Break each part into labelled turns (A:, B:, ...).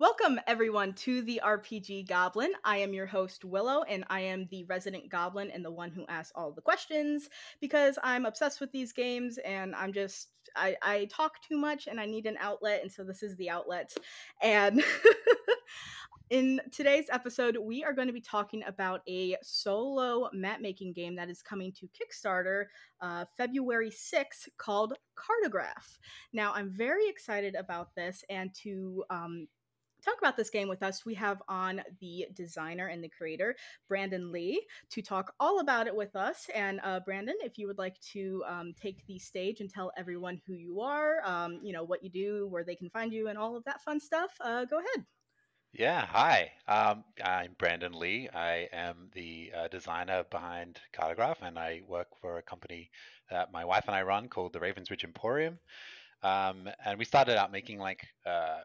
A: Welcome, everyone, to the RPG Goblin. I am your host, Willow, and I am the resident goblin and the one who asks all the questions because I'm obsessed with these games and I'm just, I, I talk too much and I need an outlet, and so this is the outlet. And in today's episode, we are going to be talking about a solo map making game that is coming to Kickstarter uh, February 6th called Cartograph. Now, I'm very excited about this and to um, talk about this game with us, we have on the designer and the creator, Brandon Lee, to talk all about it with us. And uh, Brandon, if you would like to um, take the stage and tell everyone who you are, um, you know, what you do, where they can find you, and all of that fun stuff, uh, go ahead.
B: Yeah, hi. Um, I'm Brandon Lee. I am the uh, designer behind Cartograph, and I work for a company that my wife and I run called the Ravens Ridge Emporium. Um, and we started out making like uh,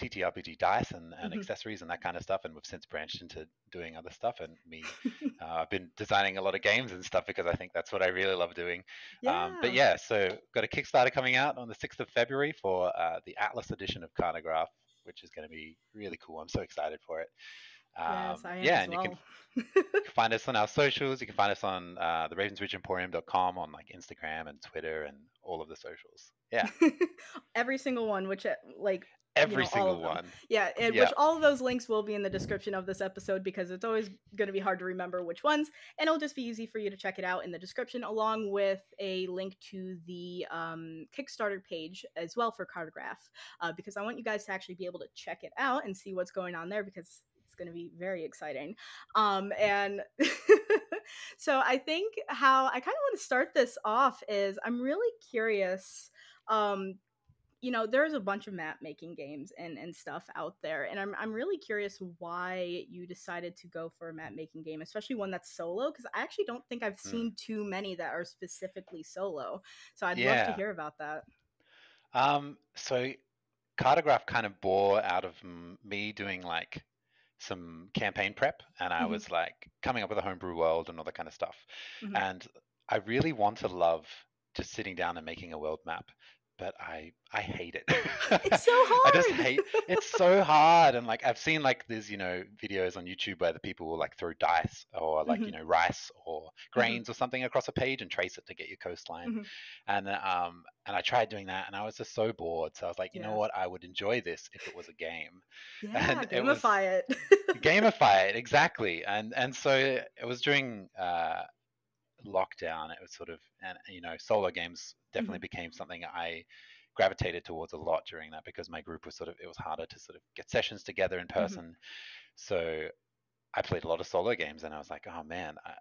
B: TTRPG dice and, and mm-hmm. accessories and that kind of stuff. And we've since branched into doing other stuff. And me, uh, I've been designing a lot of games and stuff because I think that's what I really love doing. Yeah. Um, but yeah, so got a Kickstarter coming out on the 6th of February for uh, the Atlas edition of Cartograph, which is going to be really cool. I'm so excited for it.
A: Um, yes, I am yeah, and well.
B: you, can, you can find us on our socials. You can find us on uh, the ravensridgeemporium.com on like Instagram and Twitter and all of the socials. Yeah,
A: every single one, which uh, like
B: every
A: you know,
B: single one.
A: Yeah, and yeah. which all of those links will be in the description of this episode because it's always going to be hard to remember which ones, and it'll just be easy for you to check it out in the description, along with a link to the um, Kickstarter page as well for Cartograph, uh, because I want you guys to actually be able to check it out and see what's going on there because it's going to be very exciting. Um, and so I think how I kind of want to start this off is I'm really curious. Um, you know, there's a bunch of map making games and, and stuff out there. And I'm, I'm really curious why you decided to go for a map making game, especially one that's solo, because I actually don't think I've hmm. seen mm. too many that are specifically solo. So I'd yeah. love to hear about that.
B: Um, so Cartograph kind of bore out of me doing like some campaign prep and I mm-hmm. was like coming up with a homebrew world and all that kind of stuff. Mm-hmm. And I really want to love just sitting down and making a world map but I I hate it.
A: It's so hard.
B: I just hate it's so hard. And like I've seen like there's, you know, videos on YouTube where the people will like throw dice or like, mm-hmm. you know, rice or mm-hmm. grains mm-hmm. or something across a page and trace it to get your coastline. Mm-hmm. And um and I tried doing that and I was just so bored. So I was like, you yeah. know what, I would enjoy this if it was a game.
A: Yeah, and gamify it.
B: it. gamify it, exactly. And and so it was during uh lockdown, it was sort of, and you know, solo games definitely mm-hmm. became something I gravitated towards a lot during that because my group was sort of, it was harder to sort of get sessions together in mm-hmm. person. Mm-hmm. So I played a lot of solo games and I was like, oh man, I,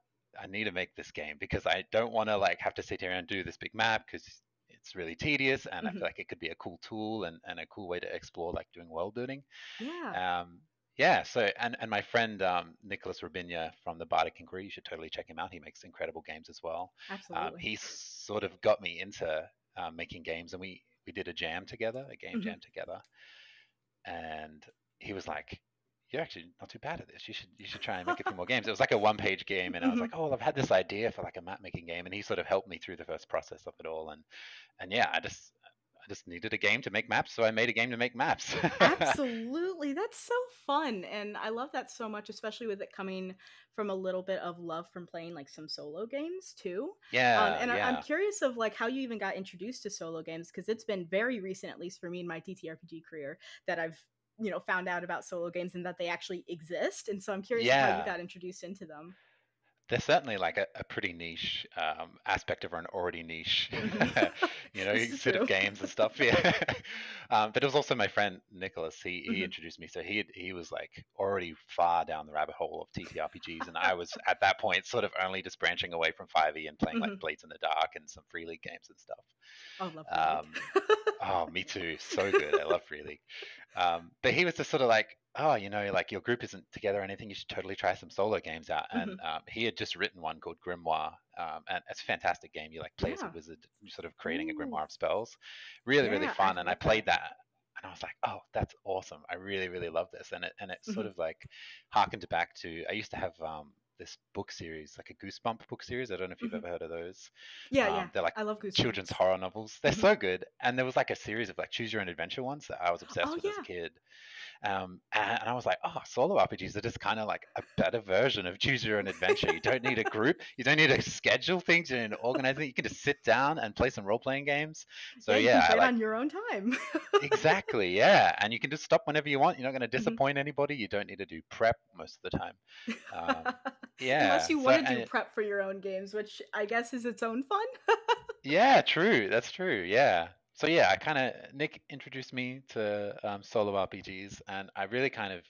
B: I need to make this game because I don't want to like have to sit here and do this big map because it's really tedious and mm-hmm. I feel like it could be a cool tool and, and a cool way to explore like doing world building.
A: Yeah.
B: Um, yeah, so and and my friend um, Nicholas Rubinya from the Bardic Inquiry, you should totally check him out. He makes incredible games as well.
A: Um, Absolutely. Um,
B: he sort of got me into um, making games, and we we did a jam together, a game mm-hmm. jam together, and he was like, "You're actually not too bad at this. You should you should try and make a few more games." It was like a one page game, and I was like, "Oh, I've had this idea for like a map making game," and he sort of helped me through the first process of it all, and and yeah, I just just needed a game to make maps, so I made a game to make maps.
A: Absolutely. That's so fun. And I love that so much, especially with it coming from a little bit of love from playing like some solo games too.
B: Yeah.
A: Um, and
B: yeah.
A: I, am curious of like how you even got introduced to solo games because it's been very recent, at least for me in my TTRPG career, that I've you know found out about solo games and that they actually exist. And so I'm curious yeah. how you got introduced into them
B: they're certainly like a, a pretty niche um, aspect of an already niche, mm-hmm. you know, set of games and stuff. Yeah. um, but it was also my friend Nicholas. He, he mm-hmm. introduced me, so he he was like already far down the rabbit hole of TTRPGs, and I was at that point sort of only just branching away from 5e and playing mm-hmm. like Blades in the Dark and some Free League games and stuff.
A: Oh, love um,
B: oh, me too. So good. I love Free League. Um, but he was just sort of like, oh, you know, like your group isn't together or anything. You should totally try some solo games out. And mm-hmm. um, he had just written one called Grimoire, um, and it's a fantastic game. You like play yeah. as a wizard, sort of creating Ooh. a grimoire of spells. Really, yeah, really fun. I and I played that. that. And I was like, "Oh, that's awesome! I really, really love this." And it and it mm-hmm. sort of like harkened back to I used to have um, this book series, like a Goosebump book series. I don't know if you've mm-hmm. ever heard of those.
A: Yeah, um, yeah.
B: They're like
A: I love Goosebumps.
B: children's horror novels. They're mm-hmm. so good. And there was like a series of like choose your own adventure ones that I was obsessed oh, with yeah. as a kid. Um, and, and I was like, oh, solo RPGs are just kind of like a better version of choose your own adventure. You don't need a group. You don't need to schedule things. You don't need to organize it. You can just sit down and play some role playing games. So
A: yeah, you
B: yeah,
A: can play
B: like
A: on your own time.
B: exactly yeah, and you can just stop whenever you want. You're not going to
A: Mhm.
B: disappoint anybody. You don't need to do prep most of the time. Um, yeah,
A: Unless you
B: so-
A: want to do prep for your own games, which I guess is its own fun.
B: Yeah, true. That's true. Yeah. So yeah, I kind of Nick introduced me to um, solo RPGs, and I really kind of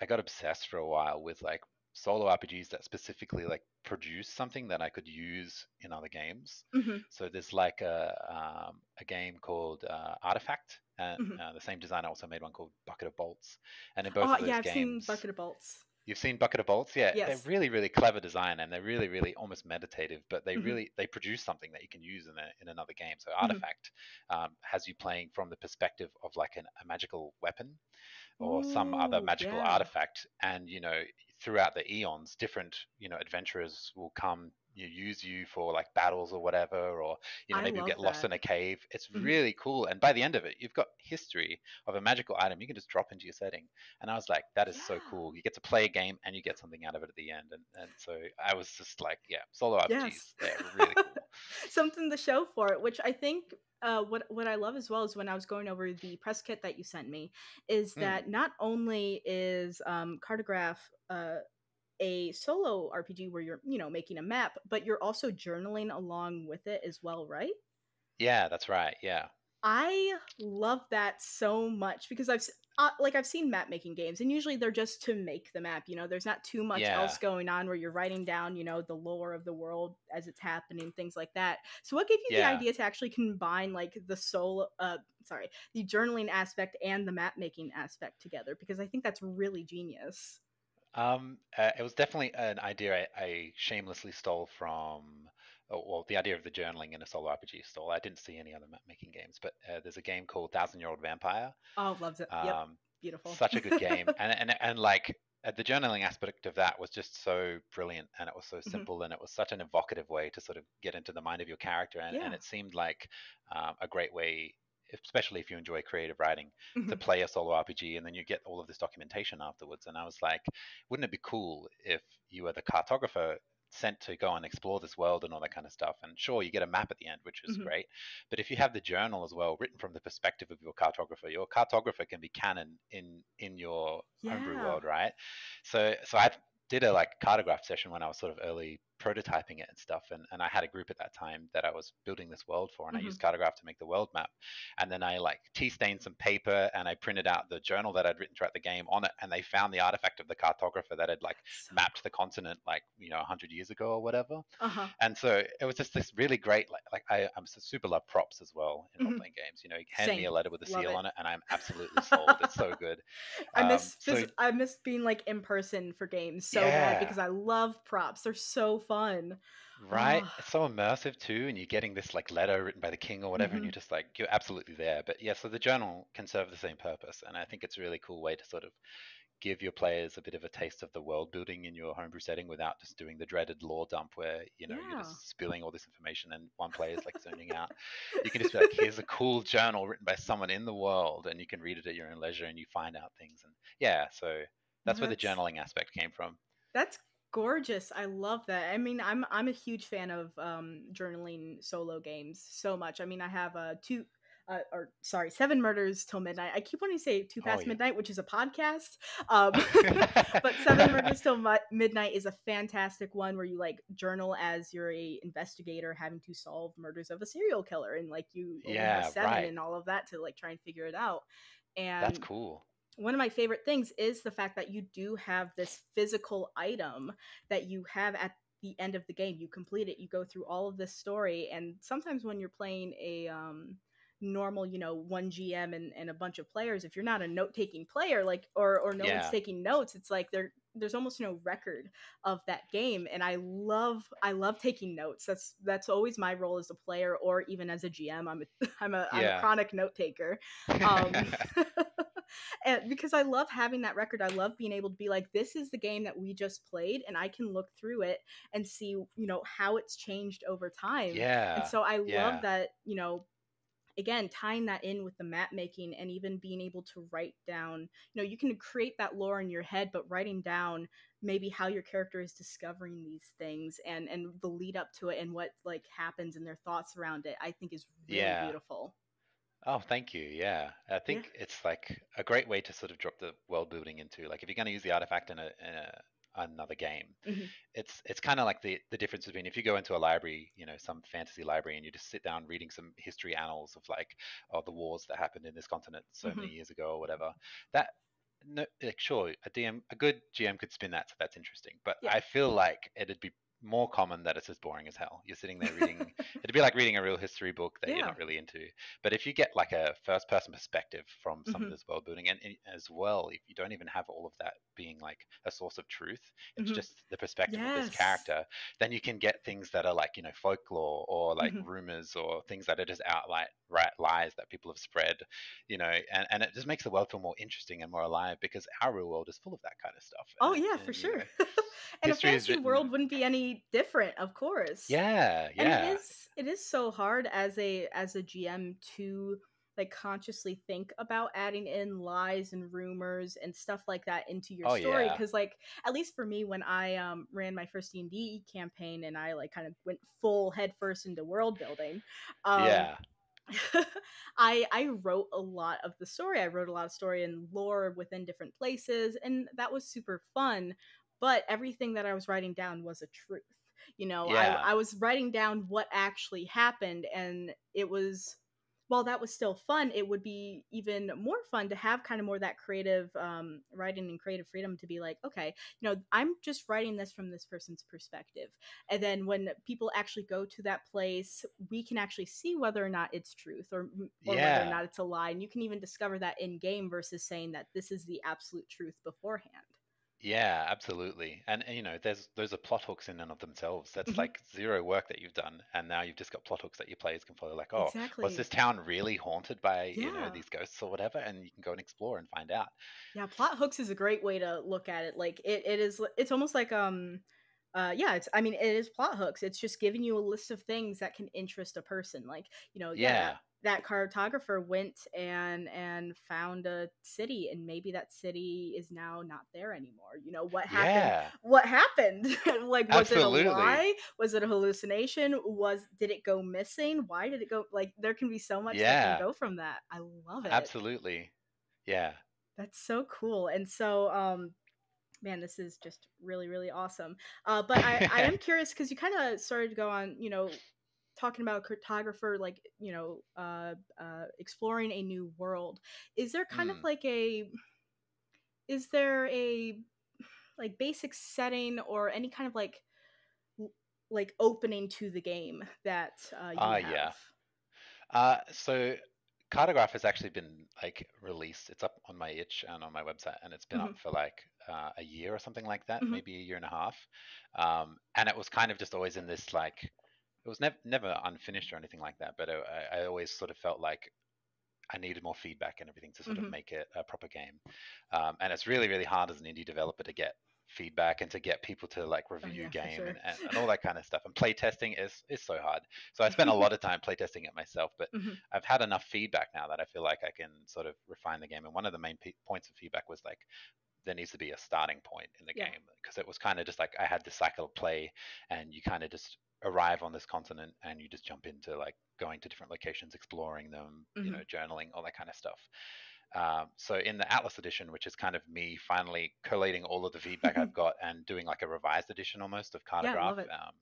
B: I got obsessed for a while with like solo RPGs that specifically like produce something that I could use in other games.
A: Mhm.
B: So there's like a um, a game called uh, Artifact, and
A: Mhm.
B: uh, the same designer also made one called Bucket of Bolts. And in both
A: Oh
B: of those
A: yeah, I've seen Bucket of Bolts.
B: You've seen Bucket of Bolts, yeah.
A: Yes.
B: They're really, really clever design, and they're really, really almost meditative. But they
A: Mhm.
B: really they produce something that you can use in a, in another game. So
A: Mhm.
B: Artifact um, has you playing from the perspective of like an, a magical weapon or some other magical
A: yeah.
B: artifact, and you know throughout the eons, different you know adventurers will come. You use you for like battles or whatever, or you know
A: I
B: maybe you get lost in a cave. It's
A: Mhm.
B: really cool, and by the end of it, you've got history of a magical item you can just drop into your setting. And I was like, that is so cool. You get to play a game and you get something out of it at the end. And, and so I was just like, yeah, solo RPGs,
A: Yes.
B: they're really cool.
A: Something to show for it, which I think uh, what what I love as well is when I was going over the press kit that you sent me, is
B: Mm.
A: that not only is um, Cartograph uh, a solo RPG where you're you know making a map, but you're also journaling along with it as well, right?
B: Yeah, that's right. Yeah.
A: I love that so much because I've uh, like I've seen map making games and usually they're just to make the map. You know, there's not too much
B: Yeah.
A: else going on where you're writing down, you know, the lore of the world as it's happening, things like that. So what gave you
B: Yeah.
A: the idea to actually combine like the solo uh sorry, the journaling aspect and the map making aspect together because I think that's really genius.
B: Um, uh, it was definitely an idea I, I shamelessly stole from, oh, well, the idea of the journaling in a solo RPG stole. I didn't see any other map making games, but uh, there's a game called Thousand Year Old Vampire.
A: Oh, loves it. yep,
B: Um,
A: beautiful.
B: such a good game and and and like uh, the journaling aspect of that was just so brilliant and it was so
A: Mhm.
B: simple and it was such an evocative way to sort of get into the mind of your character and, and it seemed like um, a great way especially if you enjoy creative writing to
A: Mhm.
B: play a solo rpg and then you get all of this documentation afterwards and i was like wouldn't it be cool if you were the cartographer sent to go and explore this world and all that kind of stuff and sure you get a map at the end which is
A: Mhm.
B: great but if you have the journal as well, written from the perspective of your cartographer, your cartographer can be canon in in your homebrew world, right? So so I did a like cartograph session when I was sort of early prototyping it and stuff, and, and I had a group at that time that I was building this world for, and
A: Mhm.
B: I used cartograph to make the world map, and then I like tea stained some paper and I printed out the journal that I'd written throughout the game on it, and they found the artifact of the cartographer that had like
A: So-
B: mapped the continent like you know 100 years ago or whatever
A: uh-huh.
B: and so it was just this really great like like I, I'm super love props as well in
A: Mhm.
B: role playing games. You know, you hand me a letter with a
A: Love
B: seal
A: it.
B: on it, and I'm absolutely sold. it's so good.
A: I
B: Um,
A: miss
B: so-
A: I miss being like in person for games so bad because I love props. They're so fun.
B: Right,
A: Ah.
B: it's so immersive too, and you're getting this like letter written by the king or whatever, and
A: Mhm.
B: you're just like you're absolutely there. But yeah, so the journal can serve the same purpose, and I think it's a really cool way to sort of give your players a bit of a taste of the world building in your homebrew setting without just doing the dreaded lore dump where you know you're just spilling all this information and one player is like zoning out. You can just be like, here's a cool journal written by someone in the world, and you can read it at your own leisure and you find out things. And yeah, so that's where the journaling aspect came from.
A: That's gorgeous. I love that. I mean, I'm I'm a huge fan of um journaling solo games so much. I mean, I have uh two uh, or sorry, Seven Murders Till Midnight. I keep wanting to say Two Past
B: yeah.
A: Midnight, which is a podcast. Um, but Seven Murders Till Mi- Midnight is a fantastic one where you like journal as you're a investigator having to solve murders of a serial killer, and like you
B: Yeah,
A: have seven
B: right.
A: and all of that to like try and figure it out. And
B: That's cool.
A: One of my favorite things is the fact that you do have this physical item that you have at the end of the game. You complete it, you go through all of this story, and sometimes when you're playing a um, normal, you know, one GM and, and a bunch of players, if you're not a note taking player, like or or no
B: Yeah.
A: one's taking notes, it's like there there's almost no record of that game. And I love I love taking notes. That's that's always my role as a player or even as a GM. I'm a I'm a am a chronic note taker um and because i love having that record i love being able to be like this is the game that we just played and i can look through it and see you know how it's changed over time
B: yeah.
A: and so i
B: yeah.
A: love that you know again tying that in with the map making and even being able to write down you know you can create that lore in your head but writing down maybe how your character is discovering these things and and the lead up to it and what like happens and their thoughts around it i think is really
B: Yeah.
A: beautiful
B: Oh, thank you. Yeah, I think it's like a great way to sort of drop the world building into like if you're going to use the artifact in a, in a another game,
A: Mhm.
B: it's it's kind of like the the difference between if you go into a library, you know, some fantasy library, and you just sit down reading some history annals of like oh the wars that happened in this continent so
A: Mhm.
B: many years ago or whatever. That no, like sure, a DM, a good GM could spin that so that's interesting, but
A: Yeah.
B: I feel like it'd be more common that it's as boring as hell. You're sitting there reading it'd be like reading a real history book that you're not really into. But if you get like a first person perspective from some
A: Mhm.
B: of this world building, and, and as well, if you don't even have all of that being like a source of truth, it's
A: Mhm.
B: just the perspective of this character, then you can get things that are like, you know, folklore or like
A: Mhm.
B: rumors or things that are just outright right, lies that people have spread, you know, and, and it just makes the world feel more interesting and more alive because our real world is full of that kind of stuff.
A: oh
B: And-
A: yeah
B: and,
A: for sure
B: know,
A: and a fantasy
B: written-
A: world wouldn't be any different of course
B: yeah,
A: and
B: yeah.
A: it is it is so hard as a as a gm to like consciously think about adding in lies and rumors and stuff like that into your
B: Oh,
A: story
B: yeah.
A: because like at least for me when i um ran my first d&d campaign and i like kind of went full headfirst into world building um
B: yeah.
A: I I wrote a lot of the story. I wrote a lot of story and lore within different places, and that was super fun. But everything that I was writing down was a truth. You know,
B: Yeah.
A: I, I was writing down what actually happened, and it was while that was still fun, it would be even more fun to have kind of more that creative um, writing and creative freedom to be like, okay, you know, I'm just writing this from this person's perspective. And then when people actually go to that place, we can actually see whether or not it's truth or, or whether or not it's a lie. And you can even discover that in game versus saying that this is the absolute truth beforehand.
B: Yeah, absolutely. And, and, you know, there's those are plot hooks in and of themselves. That's
A: Mhm.
B: like zero work that you've done, and now you've just got plot hooks that your players can follow. Like, oh,
A: exactly.
B: was this town really haunted by you know these ghosts or whatever? And you can go and explore and find out.
A: Yeah, plot hooks is a great way to look at it. Like it, it is it's almost like um uh yeah, it's I mean it is plot hooks. It's just giving you a list of things that can interest a person. Like, you know, yeah,
B: Yeah,
A: that cartographer went and and found a city and maybe that city is now not there anymore. You know, what happened
B: yeah,
A: what happened? Like was
B: Absolutely.
A: it a lie? Was it a hallucination? Was did it go missing? Why did it go like there can be so much that can go from that. I love it.
B: Absolutely. Yeah,
A: that's so cool. And so um man this is just really really awesome. Uh but i i am curious because you kind of started to go on you know talking about a cartographer like you know uh uh exploring a new world is there kind of
B: Mm.
A: like a is there a like basic setting or any kind of like like opening to the game that uh you
B: Ah,
A: have
B: yeah. Uh, so Cartograph has actually been like released. It's up on my itch and on my website, and it's been
A: Mhm.
B: up for like uh, a year or something like that,
A: Mhm.
B: maybe a year and a half. Um, and it was kind of just always in this like, it was never never unfinished or anything like that. But I, I I always sort of felt like I needed more feedback and everything to sort
A: Mhm.
B: of make it a proper game. Um, and it's really really hard as an indie developer to get feedback and to get people to like review
A: Oh, yeah,
B: game
A: sure.
B: and, and, and all that kind of stuff. And play testing is is so hard. So I spent a lot of time play testing it myself, but
A: Mhm.
B: I've had enough feedback now that I feel like I can sort of refine the game. And one of the main pe- points of feedback was like there needs to be a starting point in the
A: Yeah.
B: game because it was kind of just like I had this cycle of play, and you kind of just arrive on this continent and you just jump into like going to different locations, exploring them, you
A: Mhm.
B: know, journaling, all that kind of stuff. Um, so in the Atlas edition, which is kind of me finally collating all of the feedback I've got and doing like a revised edition almost of Cartograph,
A: it.
B: um,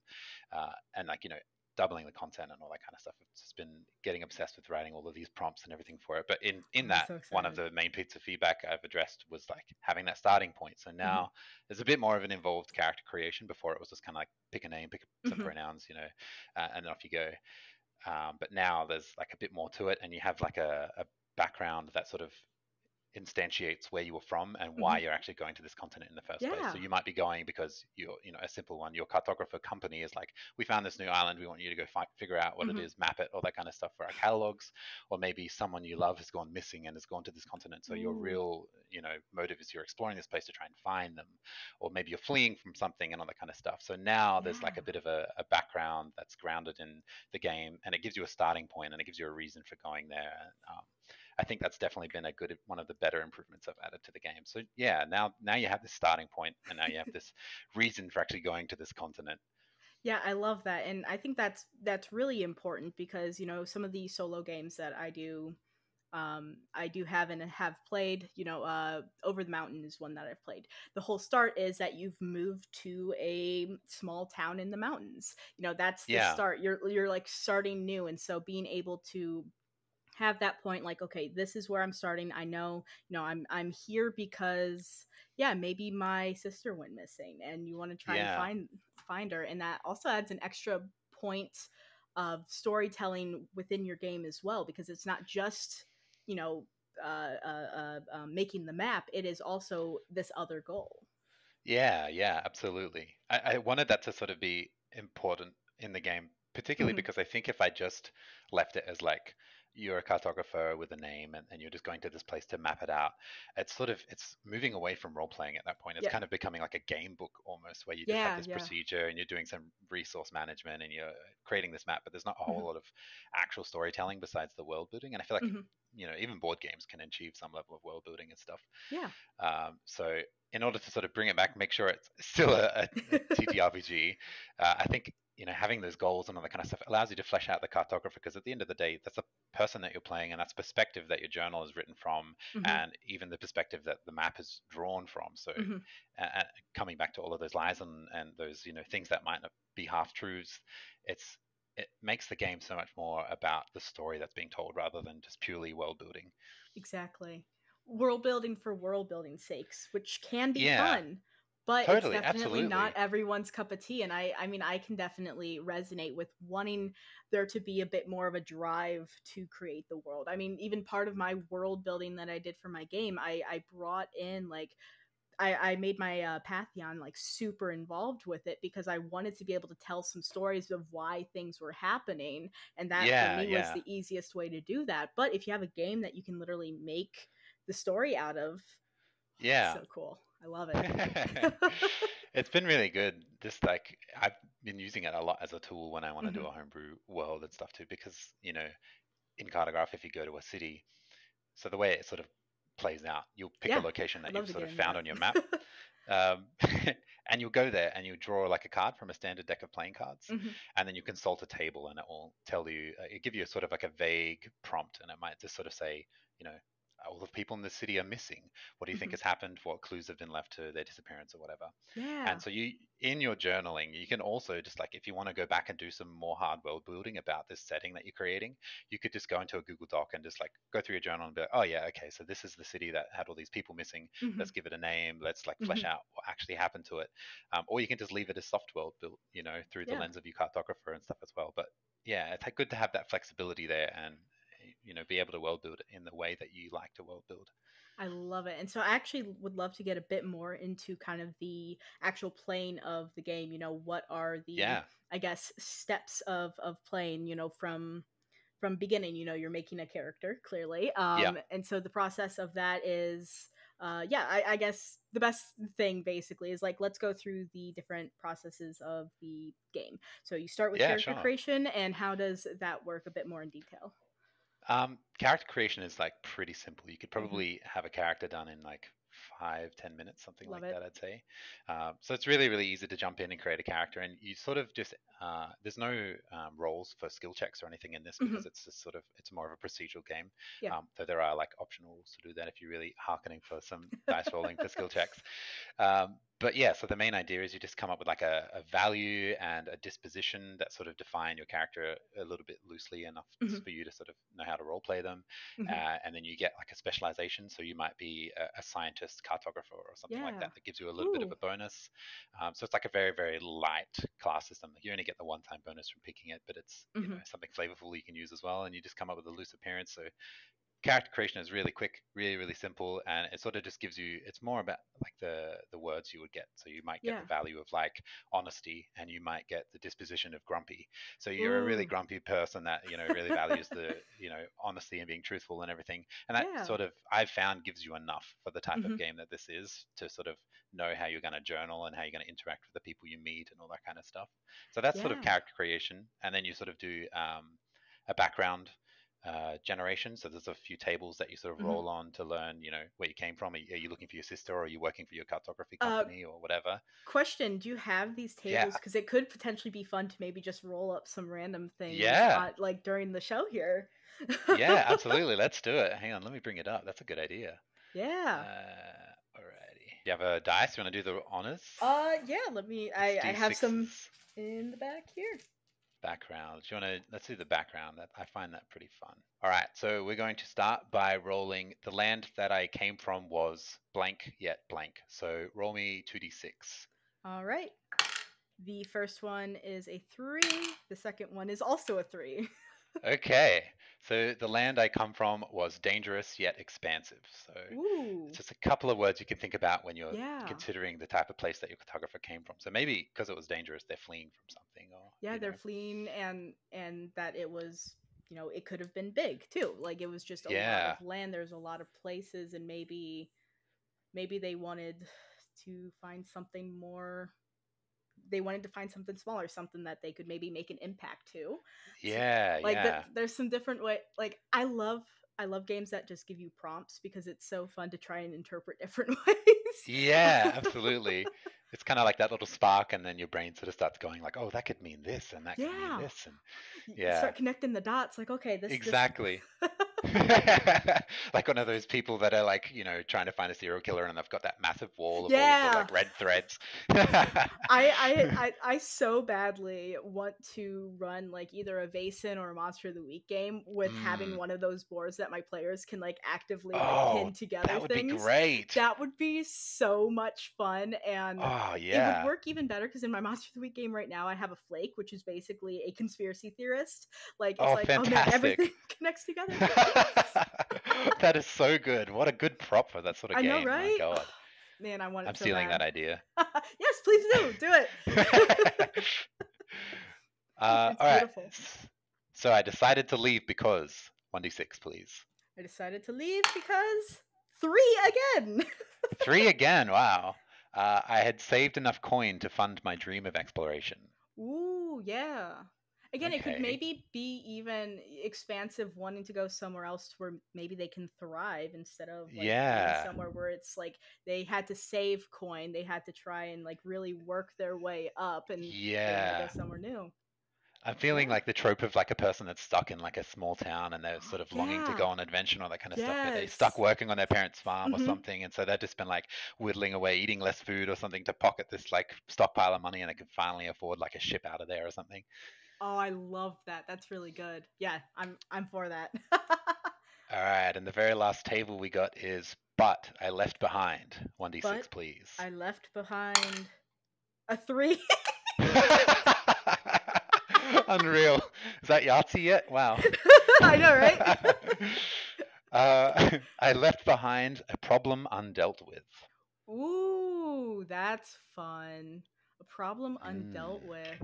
B: uh, and like you know doubling the content and all that kind of stuff. I've just been getting obsessed with writing all of these prompts and everything for it. But in in that,
A: so
B: one of the main pieces of feedback I've addressed was like having that starting point. So now there's a bit more of an involved character creation. Before it was just kind of like pick a name, pick some
A: Mhm.
B: pronouns, you know, uh, and off you go. Um, but now there's like a bit more to it, and you have like a, a background that sort of instantiates where you were from and why
A: Mhm.
B: you're actually going to this continent in the first place. So you might be going because you're, you know, a simple one. Your cartographer company is like, we found this new island. We want you to go fi- figure out what
A: Mhm.
B: it is, map it, all that kind of stuff for our catalogs. Or maybe someone you love has gone missing and has gone to this continent. So your real, you know, motive is you're exploring this place to try and find them. Or maybe you're fleeing from something and all that kind of stuff. So now there's like a bit of a, a background that's grounded in the game and it gives you a starting point and it gives you a reason for going there. Um, I think that's definitely been a good one of the better improvements I've added to the game. So yeah, now now you have this starting point and now you have this reason for actually going to this continent.
A: Yeah, I love that. And I think that's that's really important because, you know, some of the solo games that I do um I do have and have played, you know, uh Over the Mountain is one that I've played. The whole start is that you've moved to a small town in the mountains. You know, that's the
B: Yeah.
A: start. You're you're like starting new and so being able to have that point like okay this is where i'm starting i know you know i'm i'm here because yeah maybe my sister went missing and you want to try and find find her and that also adds an extra point of storytelling within your game as well because it's not just you know uh, uh, uh, um, making the map it is also this other goal
B: Yeah, yeah, absolutely. I, I wanted that to sort of be important in the game, particularly
A: Mhm.
B: because I think if I just left it as like you're a cartographer with a name and, and you're just going to this place to map it out, it's sort of it's moving away from role playing at that point. It's
A: Yeah.
B: kind of becoming like a game book almost, where you just
A: Yeah,
B: have this
A: yeah.
B: procedure and you're doing some resource management and you're creating this map, but there's not a whole
A: Mhm.
B: lot of actual storytelling besides the world building. And I feel like
A: Mhm.
B: you know even board games can achieve some level of world building and stuff.
A: yeah
B: Um, so in order to sort of bring it back, make sure it's still a, a, a TTRPG, uh, I think you know having those goals and all that kind of stuff allows you to flesh out the cartographer because at the end of the day, that's a person that you're playing and that's perspective that your journal is written from,
A: Mhm.
B: and even the perspective that the map is drawn from. So
A: Mhm.
B: uh, uh, coming back to all of those lies and, and those you know things that might not be half truths, it's it makes the game so much more about the story that's being told rather than just purely world building.
A: Exactly. World building for world building sakes, which can be
B: Yeah.
A: fun, but
B: Totally,
A: it's definitely not everyone's cup of tea. And I, I mean, I can definitely resonate with wanting there to be a bit more of a drive to create the world. I mean, even part of my world building that I did for my game, I, I brought in like I, I made my uh, Pantheon like super involved with it because I wanted to be able to tell some stories of why things were happening, and that
B: Yeah,
A: for me
B: yeah.
A: was the easiest way to do that. But if you have a game that you can literally make the story out of, it's
B: Yeah.
A: so cool. I love it.
B: it's been really good. Just like I've been using it a lot as a tool when I want to do
A: Mhm.
B: a homebrew world and stuff too, because you know, in Cartograph, if you go to a city, so the way it sort of plays out, you'll pick
A: Yeah,
B: a location that you've sort of found
A: that.
B: on your map, um, and you'll go there and you'll draw like a card from a standard deck of playing cards,
A: Mhm.
B: and then you consult a table and it will tell you, uh, it give you a sort of like a vague prompt, and it might just sort of say, you know, all the people in the city are missing. What do you think
A: Mhm.
B: has happened? What clues have been left to their disappearance or whatever?
A: Yeah.
B: And so you, in your journaling, you can also just like if you want to go back and do some more hard world building about this setting that you're creating, you could just go into a Google Doc and just like go through your journal and be like, oh yeah, okay, so this is the city that had all these people missing.
A: Mhm.
B: Let's give it a name. Let's like flesh
A: Mhm.
B: out what actually happened to it. Um, or you can just leave it as soft world built, you know, through the
A: Yeah.
B: lens of your cartographer and stuff as well. But yeah, it's good to have that flexibility there and you know be able to world build it in the way that you like to world build.
A: I love it. And so I actually would love to get a bit more into kind of the actual playing of the game. You know, what are the
B: Yeah.
A: I guess steps of of playing, you know, from from beginning, you know, you're making a character, clearly. Um and so the process of that is uh yeah, I, I guess the best thing basically is like let's go through the different processes of the game. So you start with
B: Yeah,
A: character
B: sure.
A: creation and how does that work a bit more in detail?
B: Um, character creation is like pretty simple. You could
A: Mm-hmm.
B: probably have a character done in like five, ten minutes, something
A: Love
B: like
A: it.
B: that. I'd say. Um, so it's really, really easy to jump in and create a character, and you sort of just uh, there's no um, rolls for skill checks or anything in this because it's just sort of it's more of a procedural game.
A: Mm-hmm. Yeah.
B: Um, though there are like optional rules to do that if you're really harkening for some dice rolling for skill checks. Um, but yeah, so the main idea is you just come up with like a, a value and a disposition that sort of define your character a little bit loosely enough
A: Mhm.
B: for you to sort of know how to role play them.
A: Mhm.
B: Uh, and then you get like a specialization. So you might be a, a scientist, cartographer, or something like that that gives you a little bit of a bonus. Um, so it's like a very, very light class system. You only get the one time bonus from picking it, but it's you know, something flavorful you can use as well. And you just come up with a loose appearance. So character creation is really quick, really really simple, and it sort of just gives you. It's more about like the the words you would get. So you might get
A: Yeah.
B: the value of like honesty, and you might get the disposition of grumpy. So you're a really grumpy person that you know really values the you know honesty and being truthful and everything. And that
A: Yeah.
B: sort of I've found gives you enough for the type
A: Mhm.
B: of game that this is to sort of know how you're going to journal and how you're going to interact with the people you meet and all that kind of stuff. So that's sort of character creation, and then you sort of do um, a background uh, generation. So there's a few tables that you sort of
A: Mhm.
B: roll on to learn, you know, where you came from. Are you, are you looking for your sister, or are you working for your cartography
A: Uh,
B: company, or whatever?
A: Question: Do you have these tables? Because it could potentially be fun to maybe just roll up some random things,
B: Yeah.
A: like during the show here.
B: Yeah, absolutely. Let's do it. Hang on, let me bring it up. That's a good idea.
A: yeah.
B: Uh, alrighty. You have a dice? You want to do the honors?
A: Uh, yeah. Let me. I
B: Let's
A: I
B: do
A: have some in the back here.
B: Background. Do you want to? Let's do the background. That I find that pretty fun. All right, so we're going to start by rolling. The land that I came from was blank yet blank. So roll me two d six.
A: All right. The first one is a three. The second one is also a three.
B: Okay, so the land I come from was dangerous yet expansive. So
A: Ooh.
B: it's just a couple of words you can think about when you're
A: Yeah.
B: considering the type of place that your photographer came from. So maybe because it was dangerous, they're fleeing from something, or
A: Yeah, they're
B: know.
A: fleeing, and and that it was, you know, it could have been big too. Like it was just a
B: Yeah.
A: lot of land. There's a lot of places, and maybe, maybe they wanted to find something more. They wanted to find something smaller, something that they could maybe make an impact to.
B: Yeah,
A: like the-
B: yeah.
A: there's some different way like i love i love games that just give you prompts because it's so fun to try and interpret different ways
B: Yeah, absolutely. It's kind of like that little spark, and then your brain sort of starts going like, "Oh, that could mean this, and that could
A: Yeah.
B: mean this," and
A: You
B: Yeah.
A: start connecting the dots like okay this this-
B: exactly. like one of those people that are like, you know, trying to find a serial killer, and they've got that massive wall of all the like red threads.
A: I, I I I so badly want to run like either a Vaesen or a Monster of the Week game with having
B: Mm.
A: one of those boards that my players can like actively like,
B: Oh,
A: pin together
B: that would
A: things.
B: be great.
A: That would be so much fun and
B: oh
A: It would work even better because in my Monster of the Week game right now, I have a flake, which is basically a conspiracy theorist. Like it's
B: Oh,
A: like, oh man, everything connects together.
B: that is so good. What a good prop for that sort of
A: I
B: game.
A: know, right?
B: God,
A: man, I want it
B: I'm
A: so
B: stealing
A: bad.
B: that idea.
A: yes, please do. Do it.
B: uh, all right.
A: beautiful.
B: S- So I decided to leave because 1d6, please.
A: I decided to leave because three again.
B: Three again. Wow. Uh, I had saved enough coin to fund my dream of exploration.
A: Ooh, yeah. Again, it could maybe be even expansive, wanting to go somewhere else where maybe they can thrive instead of like
B: Yeah.
A: somewhere where it's like they had to save coin, they had to try and like really work their way up, and they want to
B: Yeah.
A: go somewhere new.
B: I'm feeling like the trope of like a person that's stuck in like a small town and they're sort of longing to go on adventure and all that kind of stuff. But they stuck working on their parents' farm
A: Mhm.
B: or something, and so they've just been like whittling away, eating less food or something to pocket this like stockpile of money, and they can finally afford like a ship out of there or something.
A: Oh, I love that. That's really good. Yeah, I'm I'm for that.
B: All right, and the very last table we got is but I left behind. 1d6,
A: But
B: please.
A: I left behind a three.
B: Unreal. Is that Yahtzee yet? Wow.
A: I know, right?
B: uh, I left behind a problem undealt with.
A: Ooh, that's fun. A problem undealt
B: Mm.
A: with.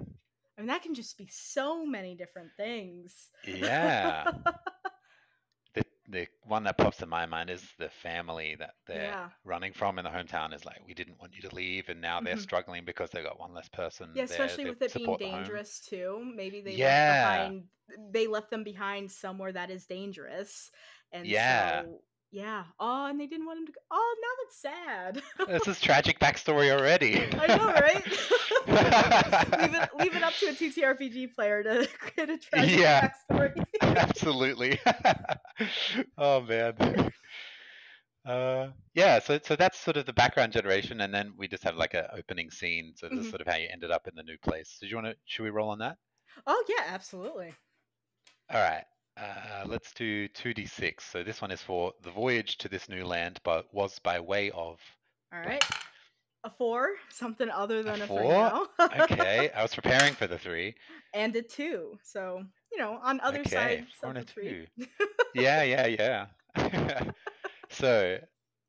A: I mean, that can just be so many different things.
B: Yeah. the the one that pops in my mind is the family that they're
A: yeah.
B: running from in the hometown is like, we didn't want you to leave, and now they're
A: Mhm.
B: struggling because they got one less person.
A: Yeah,
B: there
A: especially with it being dangerous too. Maybe they
B: Yeah.
A: left behind they left them behind somewhere that is dangerous. And
B: Yeah.
A: so yeah. Oh, and they didn't want him to go. Oh, now that's sad.
B: This is tragic backstory already.
A: I know, right? leave it leave it up to a TTRPG player to create a tragic
B: Yeah.
A: backstory.
B: Absolutely. oh man. Uh, yeah, so so that's sort of the background generation, and then we just have like an opening scene. So this is
A: Mhm.
B: sort of how you ended up in the new place. Did you want to? Should we roll on that?
A: oh yeah, absolutely.
B: All right. Uh, let's do two d six. So this one is for the voyage to this new land, but was by way of.
A: All right. A four, something other than a, three
B: four? Okay, I was preparing for the three.
A: and a two. So, you know, on other
B: Okay,
A: sides
B: four and a
A: three.
B: Yeah, yeah, yeah. so,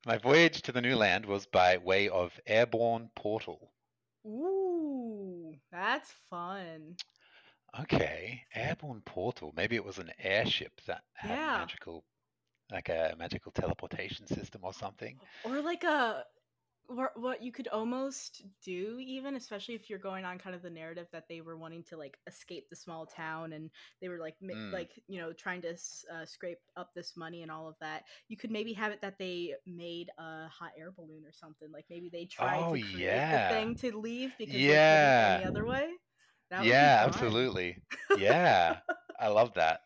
B: my voyage to the new land was by way of airborne portal.
A: Ooh, that's fun.
B: Okay, airborne portal. Maybe it was an airship that had
A: Yeah.
B: magical, like a magical teleportation system or something.
A: Or like a what what you could almost do even especially if you're going on kind of the narrative that they were wanting to like escape the small town and they were like
B: Mm.
A: like you know trying to uh, scrape up this money and all of that you could maybe have it that they made a hot air balloon or something like maybe they tried
B: Oh,
A: to create
B: yeah.
A: the thing to leave because they
B: Yeah.
A: any other way that
B: yeah, absolutely. Yeah, I love that.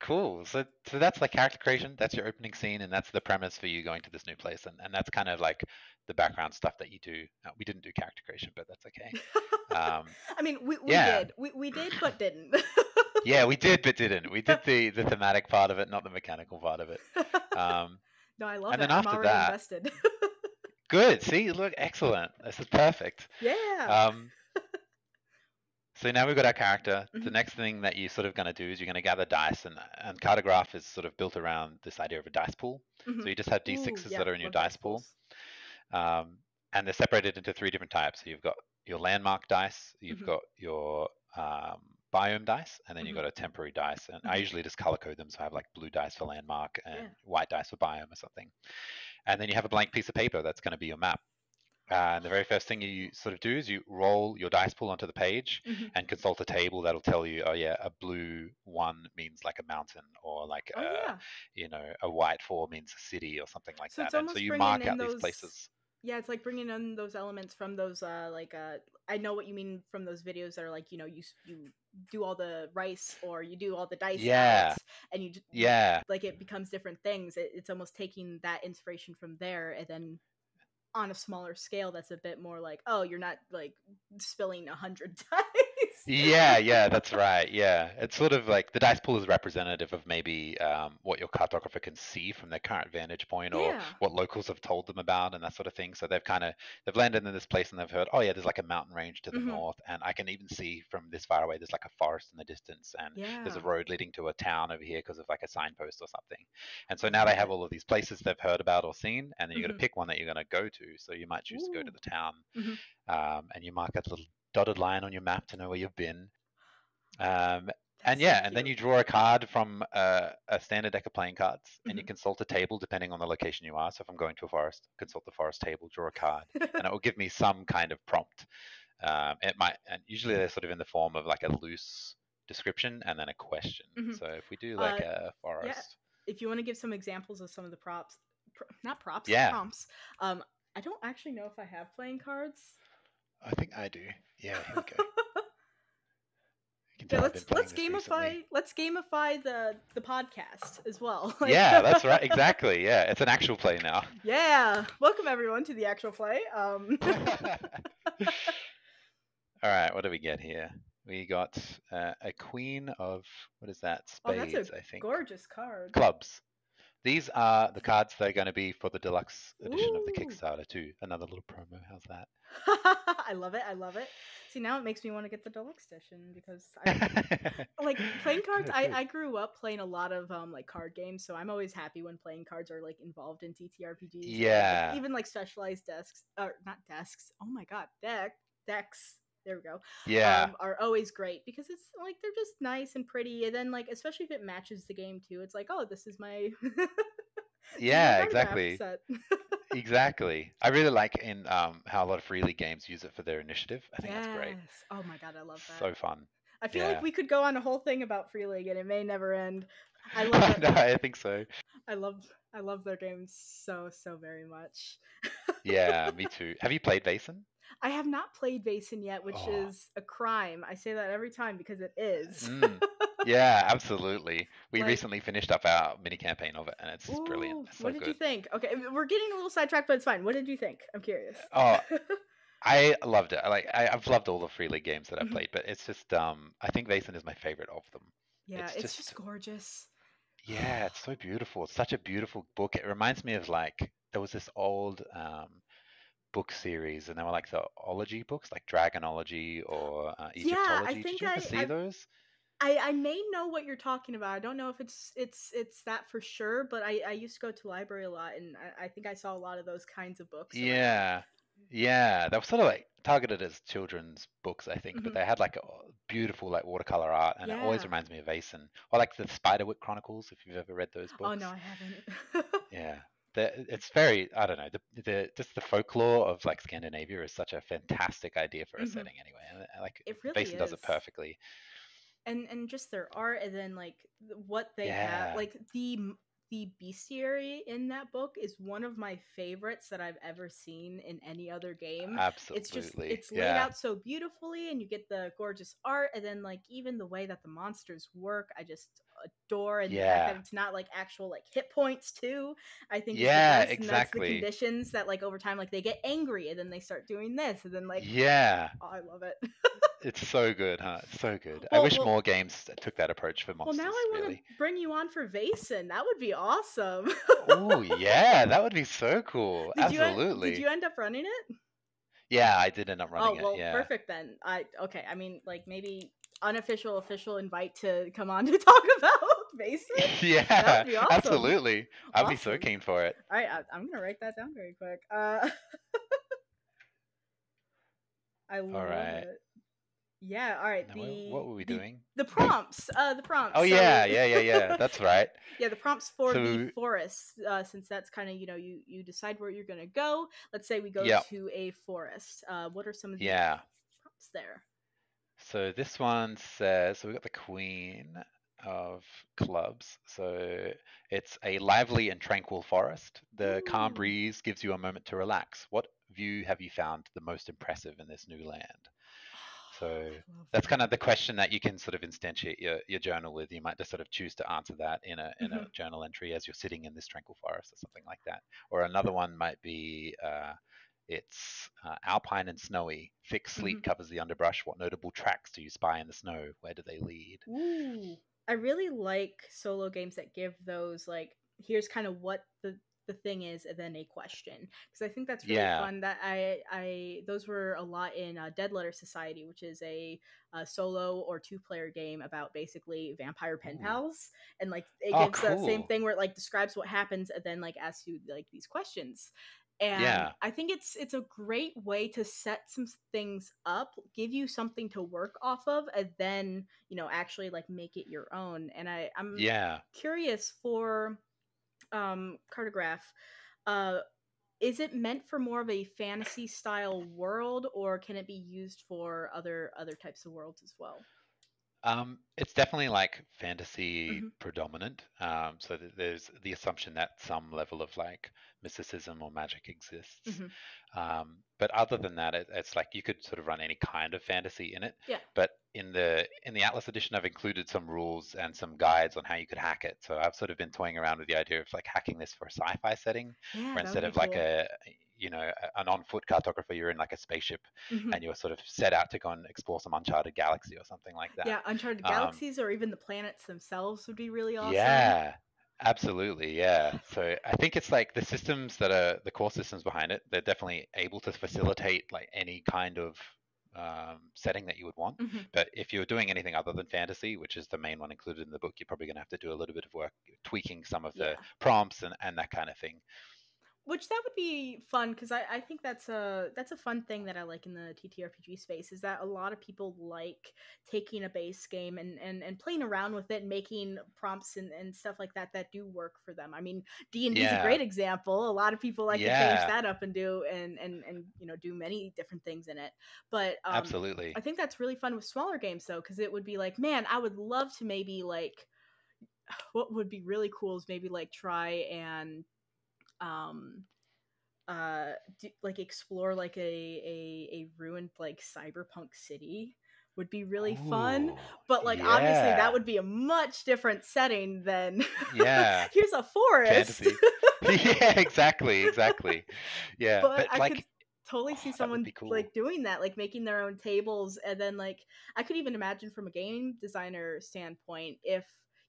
B: Cool. So, so that's like character creation. That's your opening scene, and that's the premise for you going to this new place, and, and that's kind of like the background stuff that you do. Uh, we didn't do character creation, but that's okay. Um,
A: i mean we, we
B: yeah.
A: did we, we did but didn't
B: yeah, we did, but didn't. We did the the thematic part of it, not the mechanical part of it. Um,
A: no i love
B: and
A: it
B: then
A: i'm
B: after that-
A: invested
B: good. See, look, excellent. This is perfect.
A: yeah
B: Um, so now we've got our character. The
A: Mhm.
B: next thing that you're sort of going to do is you're going to gather dice, and and cartograph is sort of built around this idea of a dice pool.
A: Mhm.
B: So you just have d6s
A: yeah,
B: that are in your dice pool, um, and they're separated into three different types. So you've got your landmark dice, you've
A: Mhm.
B: got your um, biome dice, and then you've
A: Mhm.
B: got a temporary dice. And I
A: Mhm.
B: usually just color code them, so I have like blue dice for landmark and
A: Yeah.
B: white dice for biome or something. And then you have a blank piece of paper that's going to be your map. Uh, and the very first thing you sort of do is you roll your dice pool onto the page
A: Mhm.
B: and consult a table that'll tell you, oh yeah, a blue one means like a mountain, or like
A: Oh
B: a,
A: yeah,
B: you know, a white four means a city or something like
A: So
B: that. And so you mark out these
A: those-
B: places.
A: yeah. It's like bringing in those elements from those, uh, like, uh, I know what you mean from those videos that are like, you know, you you do all the rice or you do all the dice,
B: Yeah.
A: and you,
B: Yeah,
A: like it becomes different things. It, it's almost taking that inspiration from there and then on a smaller scale. That's a bit more like, oh, you're not like spilling a hundred dice.
B: Yeah, yeah, that's right. Yeah, it's sort of like the dice pool is representative of maybe um, what your cartographer can see from their current vantage point, or
A: Yeah.
B: what locals have told them about, and that sort of thing. So they've kind of they've landed in this place and they've heard, oh yeah, there's like a mountain range to the
A: Mhm.
B: north, and I can even see from this far away there's like a forest in the distance, and
A: yeah.
B: there's a road leading to a town over here because of like a signpost or something. And so now they have all of these places they've heard about or seen, and then you got
A: Mhm.
B: to pick one that you're going to go to. So you might choose to go to the town,
A: Mhm.
B: um, and you mark a little dotted line on your map to know where you've been. Um, and
A: That's so
B: yeah, and then you draw a card from uh, a standard deck of playing cards, and you
A: Mhm.
B: consult a table depending on the location you are. So if I'm going to a forest, consult the forest table, draw a card, and it will give me some kind of prompt. Um, it might, and usually they're sort of in the form of like a loose description and then a question.
A: Mhm.
B: So if we do like
A: Uh,
B: a forest,
A: if you want to give some examples of some of the props, pr- not props,
B: Yeah.
A: prompts. Um, I don't actually know if I have playing cards.
B: I think I do. Yeah, here we go.
A: Yeah, let's let's gamify let's gamify the the podcast as well. Like-
B: Yeah, that's right. Exactly. Yeah, it's an actual play now.
A: yeah, welcome everyone to the actual play. Um,
B: All right, what do we get here? We got uh, a queen of what is that?
A: Oh, that's a
B: Spades, I think.
A: gorgeous card.
B: Clubs. These are the cards they're going to be for the deluxe edition of the Kickstarter too. Another little promo. How's that?
A: I love it. I love it. See, now it makes me want to get the deluxe edition because I, like playing cards I. I grew up playing a lot of um like card games so i'm always happy when playing cards are like involved in ttrpgs or, like,
B: Yeah.
A: even like specialized desks or not desks oh my god deck decks there we go
B: yeah.
A: um, are always great because it's like they're just nice and pretty and then like especially if it matches the game too it's like oh this is my this is my
B: Yeah, exactly. exactly. I really like in um, how a lot of free league games use it for their initiative. I think that's great.
A: Oh my god i love that
B: So fun.
A: i feel
B: yeah.
A: like we could go on a whole thing about free league and it may never end i love it
B: no, I think so.
A: I love I love their games so so very much.
B: Yeah, me too. Have you played Vaesen?
A: I have not played Vaesen yet, which
B: Oh.
A: is a crime. I say that every time because it is.
B: Mm. Yeah, absolutely. We
A: Like-
B: recently finished up our mini campaign of it, and it's just brilliant. It's so
A: what did
B: good.
A: you think? Okay, we're getting a little sidetracked, but it's fine. What did you think? I'm curious.
B: Oh, I loved it. I like I, I've loved all the free league games that I've
A: Mhm.
B: played, but it's just um I think Vaesen is my favorite of them.
A: yeah,
B: it's
A: it's,
B: just-
A: just gorgeous.
B: Yeah, it's so beautiful. It's such a beautiful book. It reminds me of like there was this old um book series, and they were like the ology books, like Dragonology or uh, Egyptology.
A: I
B: Did
A: think
B: you ever
A: I-
B: see
A: I've-
B: those?
A: I, I may know what you're talking about. I don't know if it's it's it's that for sure, but I, I used to go to library a lot, and I, I think I saw a lot of those kinds of books.
B: Yeah, yeah, they were sort of like targeted as children's books, I think, but
A: Mhm.
B: they had like a beautiful like watercolor art, and it always reminds me of Vaesen or like the Spiderwick Chronicles, if you've ever read those books.
A: Oh no, I haven't.
B: Yeah, the, it's very I don't know the the just the folklore of like Scandinavia is such a fantastic idea for a
A: Mhm.
B: setting anyway, and like
A: It really
B: Vaesen does it perfectly.
A: and and just their art and then like what they
B: Yeah.
A: have like the the bestiary in that book is one of my favorites that I've ever seen in any other game.
B: Absolutely,
A: It's just it's laid
B: yeah,
A: out so beautifully and you get the gorgeous art and then like even the way that the monsters work I just adore and the fact
B: yeah,
A: that it's not like actual like hit points too I think
B: yeah,
A: the that's the conditions that like over time like they get angry and then they start doing this and then like
B: yeah.
A: oh, I love it.
B: It's so good, huh? It's so good. I wish
A: well
B: more games took that approach for monsters.
A: Well, now I want to
B: really.
A: bring you on for Vaesen. That would be awesome.
B: Oh yeah, that would be so cool.
A: did you en- did you end up running it?
B: Yeah, I did end up
A: Oh
B: running it.
A: well,
B: Yeah.
A: perfect then. I okay. I mean, like maybe unofficial, official invite to come on to talk about. That
B: Yeah,
A: awesome.
B: absolutely. I'd be so keen for it.
A: All right, I, I'm gonna write that down very quick. Uh, I love
B: right.
A: it. Yeah. All right.
B: Now,
A: The
B: what, were we
A: the
B: doing?
A: the prompts. Uh, the prompts.
B: Oh
A: So
B: yeah, yeah, yeah, yeah. That's right.
A: yeah the prompts for the forest uh, since that's kind of you know you you decide where you're gonna go let's say we go
B: yeah,
A: to a forest uh, what are some of the
B: yeah.
A: prompts there
B: So this one says so we've got the queen of clubs. So it's a lively and tranquil forest. The calm breeze gives you a moment to relax. What view have you found the most impressive in this new land? So that's kind of the question that you can sort of instantiate your, your journal with. You might just sort of choose to answer that in a in
A: hmm
B: a journal entry as you're sitting in this tranquil forest or something like that. Or another one might be uh, it's uh, alpine and snowy. Thick sleet covers the underbrush. What notable tracks do you spy in the snow? Where do they lead?
A: Ooh. I really like solo games that give those like here's kind of what the the thing is and then a question because I think that's really
B: Yeah.
A: fun that I I those were a lot in uh, Dead Letter Society which is a, a solo or two player game about basically vampire pen
B: Ooh.
A: pals and like it
B: Oh,
A: gives the same thing where it like describes what happens and then like asks you like these questions and
B: Yeah.
A: I think it's it's a great way to set some things up, give you something to work off of, and then you know actually like make it your own. And I I'm
B: Yeah.
A: curious for um cartograph uh is it meant for more of a fantasy style world or can it be used for other other types of worlds as well
B: Um, it's definitely like fantasy
A: hmm
B: predominant. Um, so th- there's the assumption that some level of like mysticism or magic exists.
A: hmm
B: Um, but other than that, it, it's like you could sort of run any kind of fantasy in it.
A: yeah
B: But in the in the Atlas edition, I've included some rules and some guides on how you could hack it. So I've sort of been toying around with the idea of like hacking this for a sci-fi setting,
A: yeah
B: where instead of
A: be
B: like a you know a- an on-foot cartographer, you're in like a spaceship
A: hmm
B: and you're sort of set out to go and explore some uncharted galaxy or something like that.
A: yeah uncharted
B: Um,
A: galaxies or even the planets themselves would be really awesome
B: yeah, absolutely. Yeah. So I think it's like the systems that are the core systems behind it, they're definitely able to facilitate like any kind of um, setting that you would want.
A: hmm
B: But if you're doing anything other than fantasy, which is the main one included in the book, you're probably going to have to do a little bit of work tweaking some of the
A: yeah
B: prompts and, and that kind of thing.
A: Which that would be fun because I, I think that's a that's a fun thing that I like in the TTRPG space is that a lot of people like taking a base game and, and, and playing around with it and making prompts and, and stuff like that that do work for them. I mean D and D is a great example. A lot of people like to change that up and do and, and and you know do many different things in it. But um,
B: absolutely.
A: I think that's really fun with smaller games though because it would be like man I would love to maybe like what would be really cool is maybe like try and um uh do, like explore like a, a a ruined like cyberpunk city would be really fun but like obviously that would be a much different setting than
B: yeah.
A: here's a forest
B: yeah, exactly, exactly. Yeah,
A: but
B: but
A: i
B: like,
A: could totally
B: oh,
A: see
B: would
A: someone
B: cool.
A: like doing that like making their own tables and then like i could even imagine from a game designer standpoint if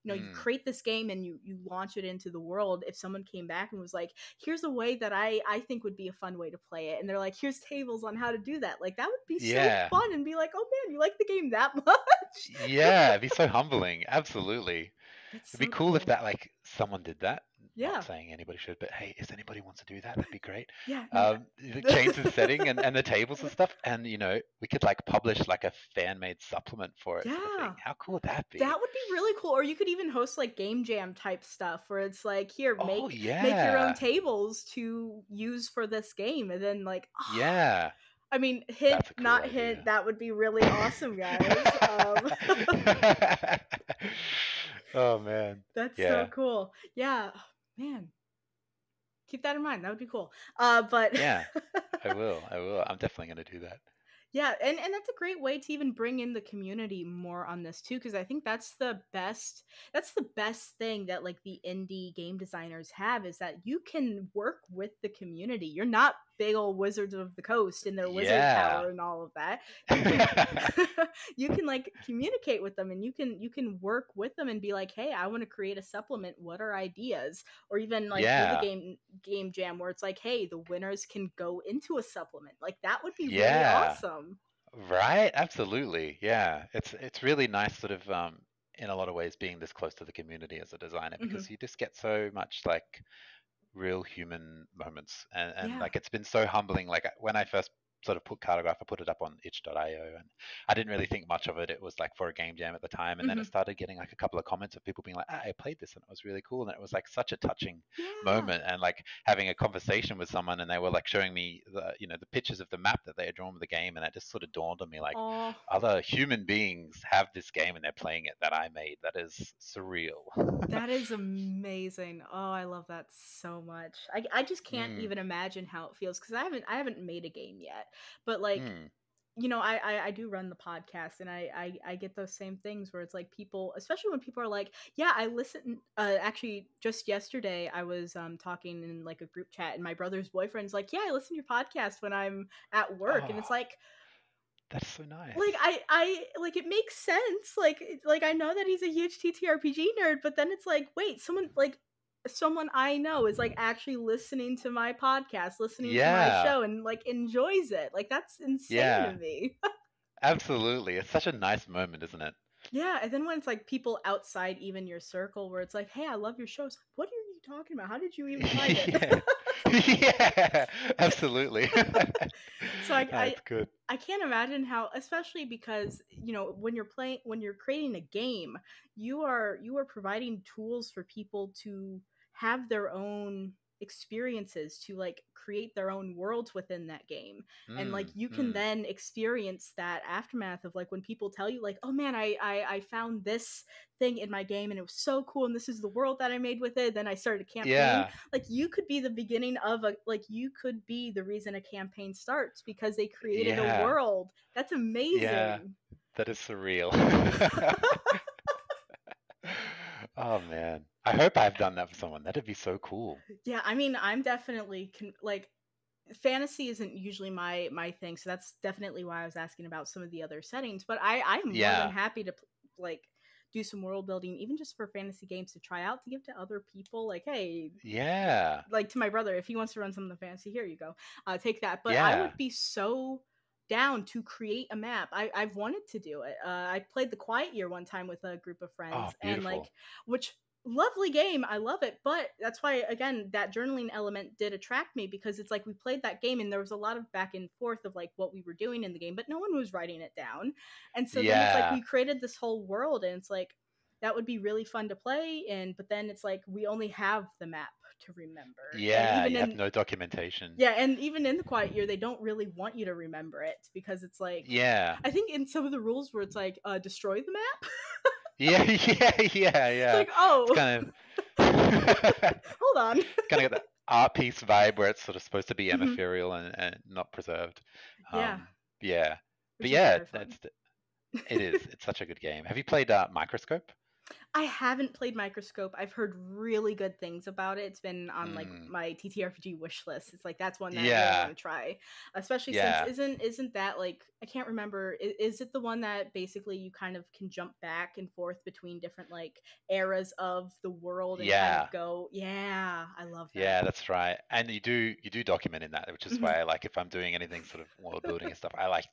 A: you know you
B: Mm,
A: create this game and you you launch it into the world if someone came back and was like here's a way that i i think would be a fun way to play it and they're like here's tables on how to do that like that would be so fun and be like oh man you like the game that much
B: yeah, it'd be so humbling. Absolutely.
A: That's
B: It'd be
A: so
B: cool if that like someone did that.
A: Yeah.
B: Not saying anybody should, but hey, if anybody wants to do that, that'd be great.
A: Yeah.
B: Um, know, change the setting and, and the tables and stuff, and you know, we could like publish like a fan made supplement for it. sort of.
A: Yeah.
B: How cool would that be?
A: That would be really cool. Or you could even host like game jam type stuff where it's like, here, make
B: oh
A: make your own tables to use for this game, and then like,
B: yeah.
A: I mean, hint,
B: cool
A: not
B: idea.
A: hint. That would be really awesome, guys. um,
B: oh man.
A: that's
B: Yeah.
A: so cool. Yeah, oh, man. Keep that in mind. That would be cool. Uh, but
B: Yeah. I will. I will. I'm definitely gonna do that.
A: Yeah, and and that's a great way to even bring in the community more on this too because I think that's the best that's the best thing that like the indie game designers have is that you can work with the community. You're not big old wizards of the coast in their wizard
B: Yeah.
A: tower and all of that. You can you can like communicate with them and you can you can work with them and be like, "Hey, I want to create a supplement. What are ideas?" Or even like
B: Yeah.
A: the game game jam where it's like, "Hey, the winners can go into a supplement." Like that would be
B: Yeah.
A: really awesome.
B: Right, absolutely. Yeah. It's it's really nice sort of um in a lot of ways being this close to the community as a designer because you just get so much like real human moments and, and
A: Yeah.
B: like it's been so humbling like when I first sort of put cartograph I put it up on itch.io and I didn't really think much of it it was like for a game jam at the time and then it
A: Mhm.
B: started getting like a couple of comments of people being like ah, I played this and it was really cool and it was like such a touching
A: Yeah.
B: moment and like having a conversation with someone and they were like showing me the you know the pictures of the map that they had drawn with the game and it just sort of dawned on me like other human beings have this game and they're playing it that I made that is surreal
A: That is amazing. Oh, I love that so much. I, I just can't
B: Mm.
A: even imagine how it feels because I haven't I haven't made a game yet. But like
B: Hmm.
A: you know, I, I I do run the podcast and I, I I get those same things where it's like people, especially when people are like, yeah, I listen. Uh, actually, just yesterday I was um talking in like a group chat and my brother's boyfriend's like, yeah, I listen to your podcast when I'm at work, and it's
B: Oh.
A: like.
B: that's so nice
A: like I I like it makes sense. Like like I know that he's a huge TTRPG nerd, but then it's like, wait, someone like someone I know is like actually listening to my podcast, listening to my show and like enjoys it. Like that's insane
B: Yeah.
A: to me.
B: absolutely it's such a nice moment isn't it
A: yeah, and then when it's like people outside even your circle where it's like, "Hey, I love your shows." What are you talking about? How did you even find it?
B: yeah absolutely
A: So I- I-
B: good
A: I can't imagine how, especially because you know when you're playing when you're creating a game, you are you are providing tools for people to have their own experiences to like create their own worlds within that game and like
B: Mm,
A: you can
B: mm.
A: then experience that aftermath of like when people tell you like oh man I, I i found this thing in my game and it was so cool and this is the world that i made with it then i started a campaign
B: yeah
A: like you could be the beginning of a like you could be the reason a campaign starts because they created
B: Yeah.
A: a world that's amazing yeah.
B: That is surreal. oh man. I hope I've done that for someone. That'd be so cool.
A: yeah i mean i'm definitely con- like fantasy isn't usually my my thing so that's definitely why i was asking about some of the other settings but i i am more than happy to like do some world building even just for fantasy games to try out to give to other people like hey
B: Yeah.
A: like to my brother if he wants to run some of the fantasy here you go uh take that but i would be so down to create a map I, i've wanted to do it uh, i played the quiet year one time with a group of friends
B: Oh,
A: and like which lovely game i love it but that's why again that journaling element did attract me because it's like we played that game and there was a lot of back and forth of like what we were doing in the game but no one was writing it down and so then it's like we created this whole world and it's like that would be really fun to play and but then it's like we only have the map to remember
B: Yeah.
A: even
B: You
A: in
B: have no documentation.
A: yeah and even in the quiet year they don't really want you to remember it because it's like
B: Yeah.
A: i think in some of the rules where it's like uh destroy the map
B: Yeah. Yeah. Yeah. Yeah.
A: it's like oh
B: It's kind of
A: hold on
B: kind of got the art piece vibe where it's sort of supposed to be
A: Mhm.
B: ethereal and, and not preserved.
A: Yeah.
B: Um, yeah.
A: which
B: But yeah, that's it is. It's such a good game. Have you played uh, Microscope?
A: I haven't played Microscope. I've heard really good things about it. It's been on like
B: Mm,
A: my TTRPG wish list. It's like that's one that I really want to try, especially since isn't isn't that like I can't remember. Is, is it the one that basically you kind of can jump back and forth between different like eras of the world and kind
B: yeah.
A: of go? Yeah, I love that.
B: Yeah, that's right. And you do you do document in that, which is
A: hmm
B: why I like if I'm doing anything sort of world building and stuff, I like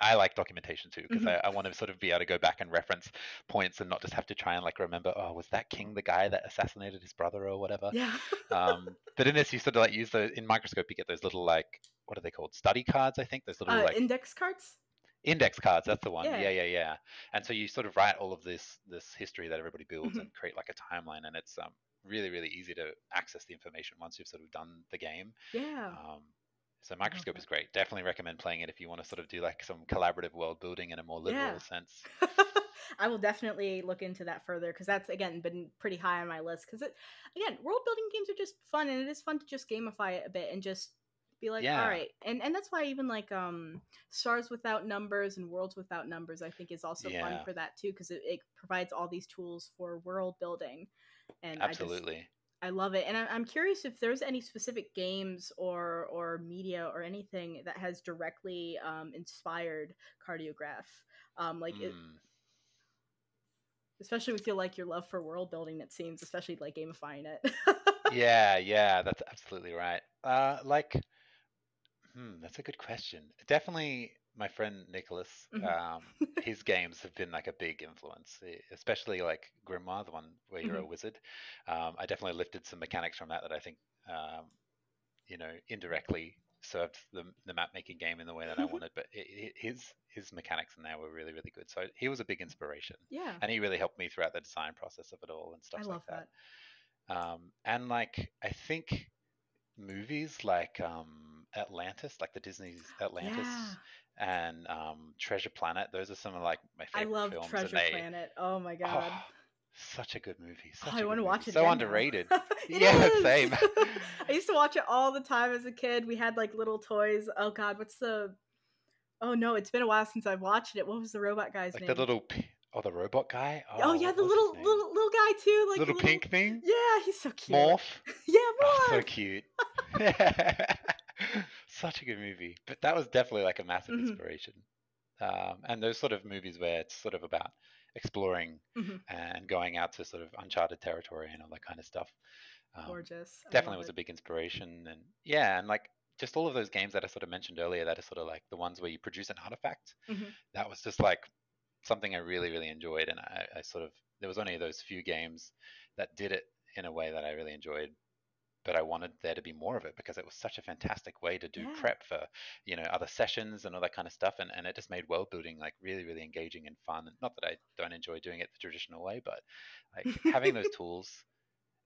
B: I like documentation too because
A: hmm
B: I, I want to sort of be able to go back and reference points and not just have to try and like remember, oh, was that king the guy that assassinated his brother or whatever.
A: Yeah.
B: Um, but in this, you sort of like use the in Microscope, you get those little like what are they called? Study cards, I think. Those little
A: uh,
B: like
A: index cards.
B: index cards. That's the one.
A: Yeah.
B: Yeah, yeah, yeah. And so you sort of write all of this this history that everybody builds
A: hmm
B: and create like a timeline, and it's um really really easy to access the information once you've sort of done the game.
A: Yeah.
B: Um, so Microscope is great. Definitely recommend playing it if you want to sort of do like some collaborative world building in a more
A: Yeah.
B: literal sense.
A: I will definitely look into that further because that's again been pretty high on my list. Because it, again, world building games are just fun, and it is fun to just gamify it a bit and just be like, all
B: Yeah,
A: right, and and that's why even like um stars without numbers and worlds without numbers, I think is also fun for that too because it, it provides all these tools for world building, and I just
B: absolutely.
A: I love it, and I'm curious if there's any specific games or or media or anything that has directly um, inspired Cartograph. Um, like it,
B: Mm.
A: Especially with your like your love for world building it seems especially like gamifying it
B: Yeah, yeah, that's absolutely right. Uh, like Hmm, that's a good question. Definitely, my friend Nicholas,
A: Mhm,
B: um, his games have been like a big influence, especially like Grimoire, the one where you're a
A: mhm.
B: wizard. Um, I definitely lifted some mechanics from that that I think, um, you know, indirectly served the the map making game in the way that I wanted. But i i his his mechanics in there were really, really good. So he was a big inspiration,
A: yeah
B: and he really helped me throughout the design process of it all and
A: i
B: stuff like
A: love
B: that.
A: that
B: Um, and like I think movies like um, Atlantis, like the Disney's Atlantis
A: yeah
B: and um, Treasure Planet. Those are some of like my favorite i
A: love
B: films,
A: treasure
B: they
A: planet oh my
B: oh,
A: god
B: such a good movie, such
A: i want to watch it
B: so underrated.
A: it
B: Yeah,
A: is
B: same.
A: i used to watch it all the time as a kid we had like little toys oh god what's the oh no it's been a while since i've watched it what was the robot guy's
B: Like the little oh the robot guy.
A: oh
B: Oh,
A: yeah the little little little guy too like
B: Little
A: little
B: pink thing,
A: yeah he's so cute
B: Morph.
A: yeah
B: Oh, so cute. Such a good movie. But that was definitely like a massive
A: hmm
B: inspiration. Um, and those sort of movies where it's sort of about exploring
A: hmm
B: and going out to sort of uncharted territory and all that kind of stuff. Um,
A: gorgeous i
B: definitely was a big inspiration. And yeah, and like just all of those games that I sort of mentioned earlier that are sort of like the ones where you produce an artifact.
A: hmm
B: That was just like something I really, really enjoyed. And I, I sort of, there was only those few games that did it in a way that I really enjoyed but I wanted there to be more of it because it was such a fantastic way to do
A: yeah
B: prep for, you know, other sessions and all that kind of stuff. And, and it just made world building like really, really engaging and fun. And not that I don't enjoy doing it the traditional way, but like having those tools,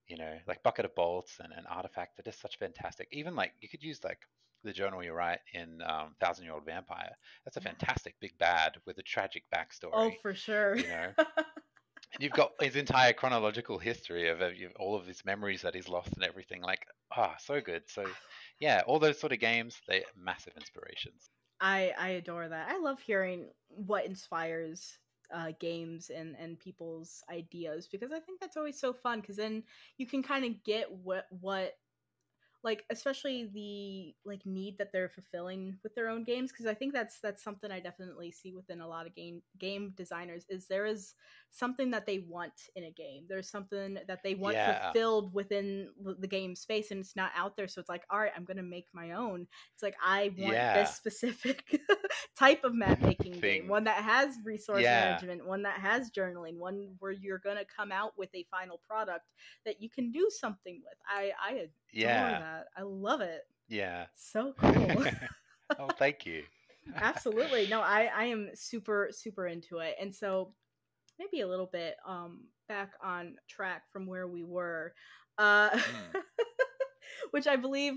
B: you know, like Bucket of Bolts and an Artifact, they're just such fantastic. Even like you could use like the journal you write in um, Thousand Year Old Vampire. That's a fantastic big bad with a tragic backstory.
A: Oh, for sure.
B: you know. And you've got his entire chronological history of uh, all of his memories that he's lost and everything. Like, ah, so good. So, yeah, all those sort of games, they massive inspirations.
A: I I adore that. I love hearing what inspires uh, games and and people's ideas because I think that's always so fun because then you can kind of get what what like especially the like need that they're fulfilling with their own games because I think that's that's something I definitely see within a lot of game game designers is there is something that they want in a game. There's something that they want
B: Yeah,
A: fulfilled within the game space and it's not out there so it's like all right, I'm going to make my own. It's like I want
B: yeah,
A: this specific type of map making game, one that has resource
B: Yeah,
A: management, one that has journaling, one where you're going to come out with a final product that you can do something with. I I
B: yeah,
A: that. I love it.
B: yeah.
A: So cool.
B: oh, thank you.
A: Absolutely. No, I I am super super into it. And so maybe a little bit um back on track from where we were. Uh
B: Mm.
A: which I believe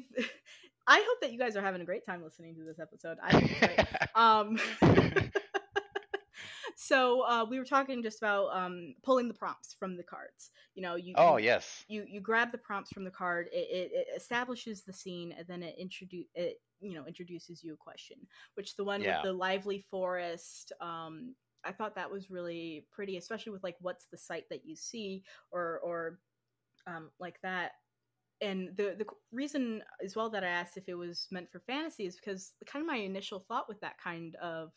A: I hope that you guys are having a great time listening to this episode. I think it's great. Um so uh, we were talking just about um, pulling the prompts from the cards. You know, you
B: oh,
A: you
B: yes.
A: you you grab the prompts from the card. It, it, it establishes the scene, and then it introduce it you know introduces you a question. Which the one with the lively forest, um, I thought that was really pretty, especially with like what's the site that you see or or um, like that. And the the reason as well that I asked if it was meant for fantasy is because kind of my initial thought with that kind of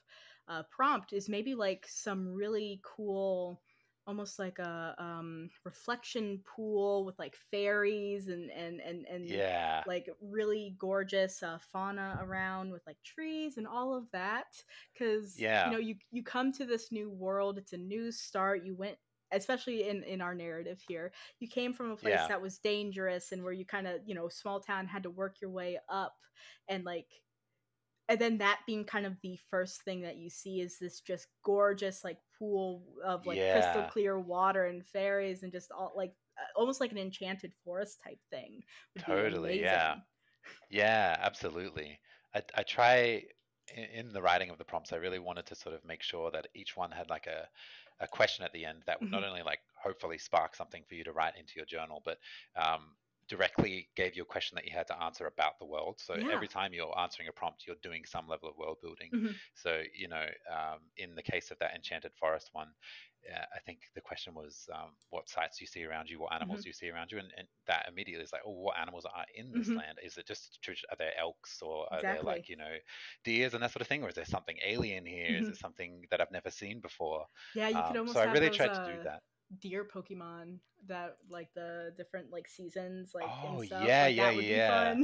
A: uh, prompt is maybe like some really cool almost like a um, reflection pool with like fairies and and and and
B: Yeah.
A: like really gorgeous uh, fauna around with like trees and all of that because
B: yeah, you
A: know you you come to this new world it's a new start you went especially in in our narrative here you came from a place
B: Yeah.
A: that was dangerous and where you kind of you know small town had to work your way up and like and then that being kind of the first thing that you see is this just gorgeous like pool of like crystal clear water and fairies and just all like uh, almost like an enchanted forest type thing
B: Totally. Yeah. Yeah, absolutely. I, I try in, in the writing of the prompts, I really wanted to sort of make sure that each one had like a, a question at the end that would not only like hopefully spark something for you to write into your journal, but um, directly gave you a question that you had to answer about the world. So
A: yeah
B: every time you're answering a prompt, you're doing some level of world building.
A: hmm
B: So, you know, um, in the case of that Enchanted Forest one, uh, I think the question was um, what sights you see around you, what animals you see around you, and, and that immediately is like, oh, what animals are in this
A: hmm
B: land? Is it just are there elks or are there like you know deers and that sort of thing, or is there something alien here? Is
A: hmm
B: it something that I've never seen before?
A: yeah you could
B: Um, so
A: almost
B: I
A: have
B: really
A: those
B: tried to do
A: uh
B: that.
A: Deer pokemon that like the different like seasons like and
B: Oh
A: stuff
B: yeah,
A: like
B: yeah,
A: that would be
B: yeah.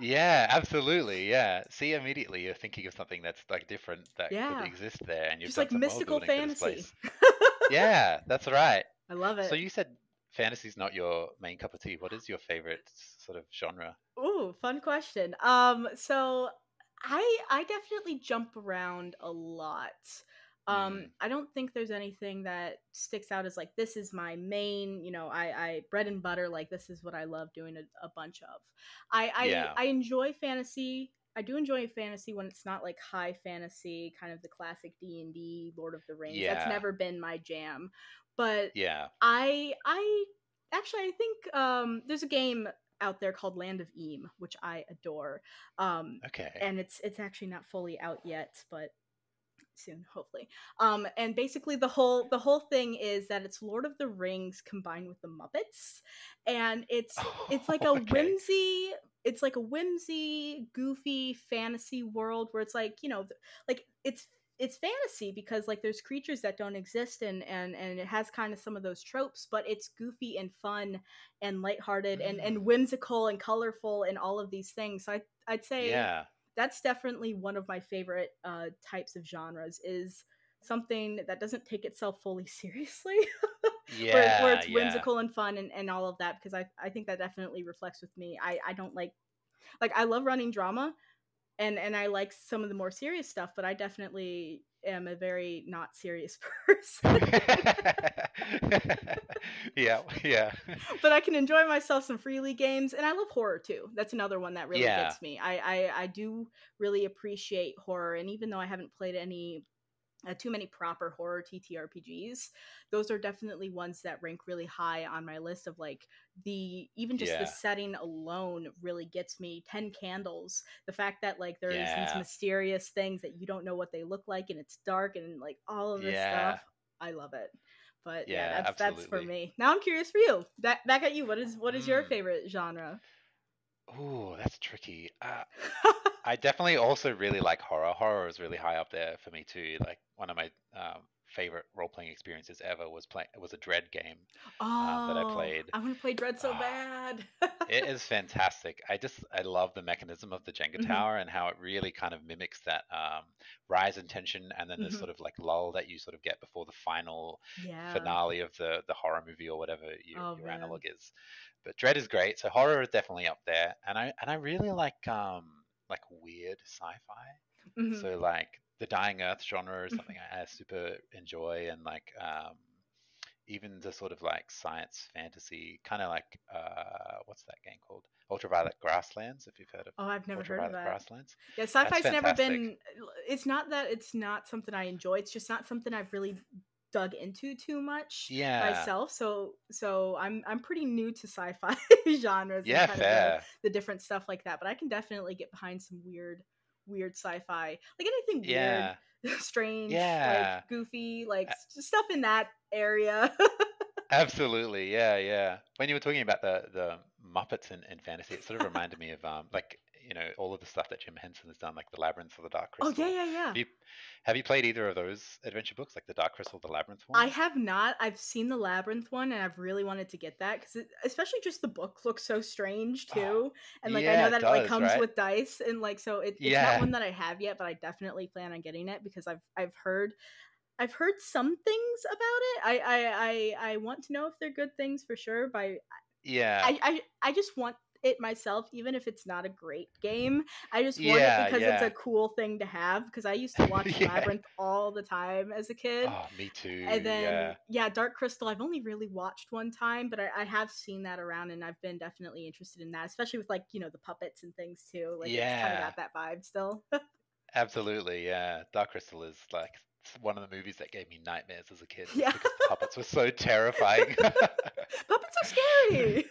B: Yeah, absolutely. Yeah. See, immediately you're thinking of something that's like different that could exist there, and you're
A: just like mystical fantasy.
B: Yeah, that's right.
A: i love it So
B: you said fantasy's not your main cup of tea. What is your favorite sort of genre?
A: Ooh, fun question. Um, so I I definitely jump around a lot. Um,
B: Mm,
A: I don't think there's anything that sticks out as like this is my main, you know, I I bread and butter, like this is what I love doing a, a bunch of. I
B: yeah,
A: I I enjoy fantasy. I do enjoy fantasy when it's not like high fantasy, kind of the classic D and D, Lord of the Rings. That's never been my jam. But
B: yeah.
A: I I actually I think um there's a game out there called Land of Eem, which I adore. Um
B: Okay.
A: and it's it's actually not fully out yet, but soon hopefully. Um and basically the whole the whole thing is that it's Lord of the Rings combined with the Muppets and it's it's like a
B: okay.
A: whimsy it's like a whimsy goofy fantasy world where it's like you know like it's it's fantasy because like there's creatures that don't exist and and and it has kind of some of those tropes but it's goofy and fun and lighthearted and and
B: Mm,
A: whimsical and colorful and all of these things so I, i'd say
B: yeah,
A: that's definitely one of my favorite uh types of genres is something that doesn't take itself fully seriously where, where it's
B: yeah.
A: whimsical and fun and, and all of that because I, I think that definitely reflects with me I, I don't like like i love running drama and and i like some of the more serious stuff but i definitely am a very not serious person.
B: Yeah, yeah,
A: but i can enjoy myself some freely games and i love horror too. That's another one that really
B: yeah,
A: gets me. I i, I do really appreciate horror and even though i haven't played any uh, too many proper horror TTRPGs. Those are definitely ones that rank really high on my list of like the even just the setting alone really gets me 10 candles. The fact that like there's these mysterious things that you don't know what they look like and it's dark and like all of this
B: yeah,
A: stuff. I love it. But yeah,
B: yeah.
A: that's that's for me. Now I'm curious for you. Back back at you. What is what is your
B: Mm.
A: favorite genre?
B: Ooh, that's tricky. Uh, I definitely also really like horror. Horror is really high up there for me too. Like one of my um, favorite role-playing experiences ever was play was a Dread game um, that I
A: oh,
B: played.
A: I want to play Dread so
B: Ah,
A: bad.
B: it is fantastic. I just I love the mechanism of the Jenga
A: hmm
B: tower and how it really kind of mimics that um, rise in tension and then the
A: hmm
B: sort of like lull that you sort of get before the final
A: Yeah.
B: finale of the the horror movie or whatever your
A: Oh
B: your
A: man.
B: analog is. But Dread is great. So horror is definitely up there, and I and I really like um like weird sci-fi.
A: hmm
B: So like the Dying Earth genre is something I, I super enjoy, and like um even the sort of like science fantasy, kind of like uh what's that game called? Ultraviolet Grasslands. If you've heard of
A: Oh, I've never heard of that.
B: Grasslands,
A: Yeah, sci-fi's never been. It's not that it's not something I enjoy. It's just not something I've really dug into too much
B: Yeah,
A: myself. So, so I'm I'm pretty new to sci-fi genres and
B: yeah,
A: kind of the the different stuff like that. But I can definitely get behind some weird, weird sci-fi. Like anything weird
B: Yeah,
A: strange,
B: Yeah.
A: like goofy, like stuff in that area.
B: Absolutely, yeah, yeah. When you were talking about the the Muppets in, in fantasy, it sort of reminded me of um like you know all of the stuff that Jim Henson has done, like the Labyrinth or the Dark Crystal.
A: oh yeah, yeah, yeah.
B: Have you have you played either of those adventure books, like the Dark Crystal, the Labyrinth
A: one?
B: I
A: have not. I've seen the labyrinth one, and I've really wanted to get that because, especially just the book looks so strange
B: Oh,
A: too, and like I
B: yeah,
A: know
B: it
A: that it like comes
B: right?
A: with dice, and like so it, it's not one that I have yet, but I definitely plan on getting it because I've I've heard I've heard some things about it. I I I, I want to know if they're good things for sure. By
B: yeah,
A: I I I just want it myself, even if it's not a great game. I just want it
B: yeah,
A: because it's a cool thing to have. Because I used to watch
B: yeah.
A: Labyrinth all the time as a kid.
B: Oh, me too.
A: And then, yeah, Dark Crystal, I've only really watched one time, but I, I have seen that around and I've been definitely interested in that, especially with like, you know, the puppets and things too. Like, it's kind of
B: yeah,
A: got that vibe still.
B: absolutely. Yeah, Dark Crystal is like one of the movies that gave me nightmares as a kid,
A: yeah.
B: because puppets were so terrifying.
A: puppets are scary.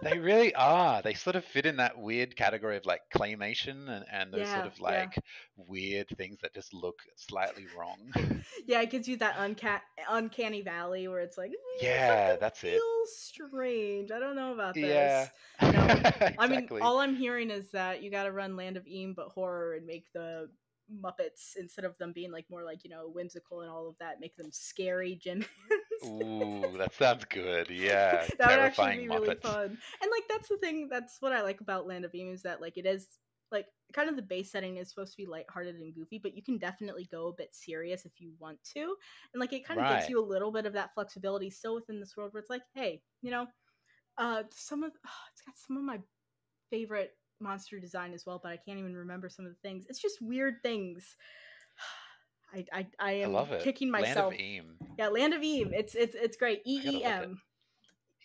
B: They really are. They sort of fit in that weird category of like claymation and, and those sort
A: yeah,
B: of
A: yeah.
B: like weird things that just look slightly wrong.
A: Yeah, it gives you that unca- uncanny valley where it's like, "Eh,
B: Yeah, that's it.
A: feels strange. I don't know about
B: Yeah,
A: this. No, I mean, all I'm hearing is that you got to run Land of Eem, but horror, and make the Muppets instead of them being like more like you know whimsical and all of that, make them scary Jim.
B: Ooh, that sounds good. Yeah,
A: that would actually be really
B: Muppets.
A: fun. And like that's the thing. That's what I like about Land of Eem is that like it is like kind of the base setting is supposed to be lighthearted and goofy, but you can definitely go a bit serious if you want to. And like it kind of gives you a little bit of that flexibility still within this world where it's like, hey, you know, uh some of it's got some of my favorite monster design as well, but I can't even remember some of the things. It's just weird things. I I, I
B: I
A: am
B: love it.
A: kicking
B: Land
A: myself.
B: of Eem.
A: Yeah, Land of Eem. It's it's it's great. E
B: I gotta
A: E
B: at
A: M.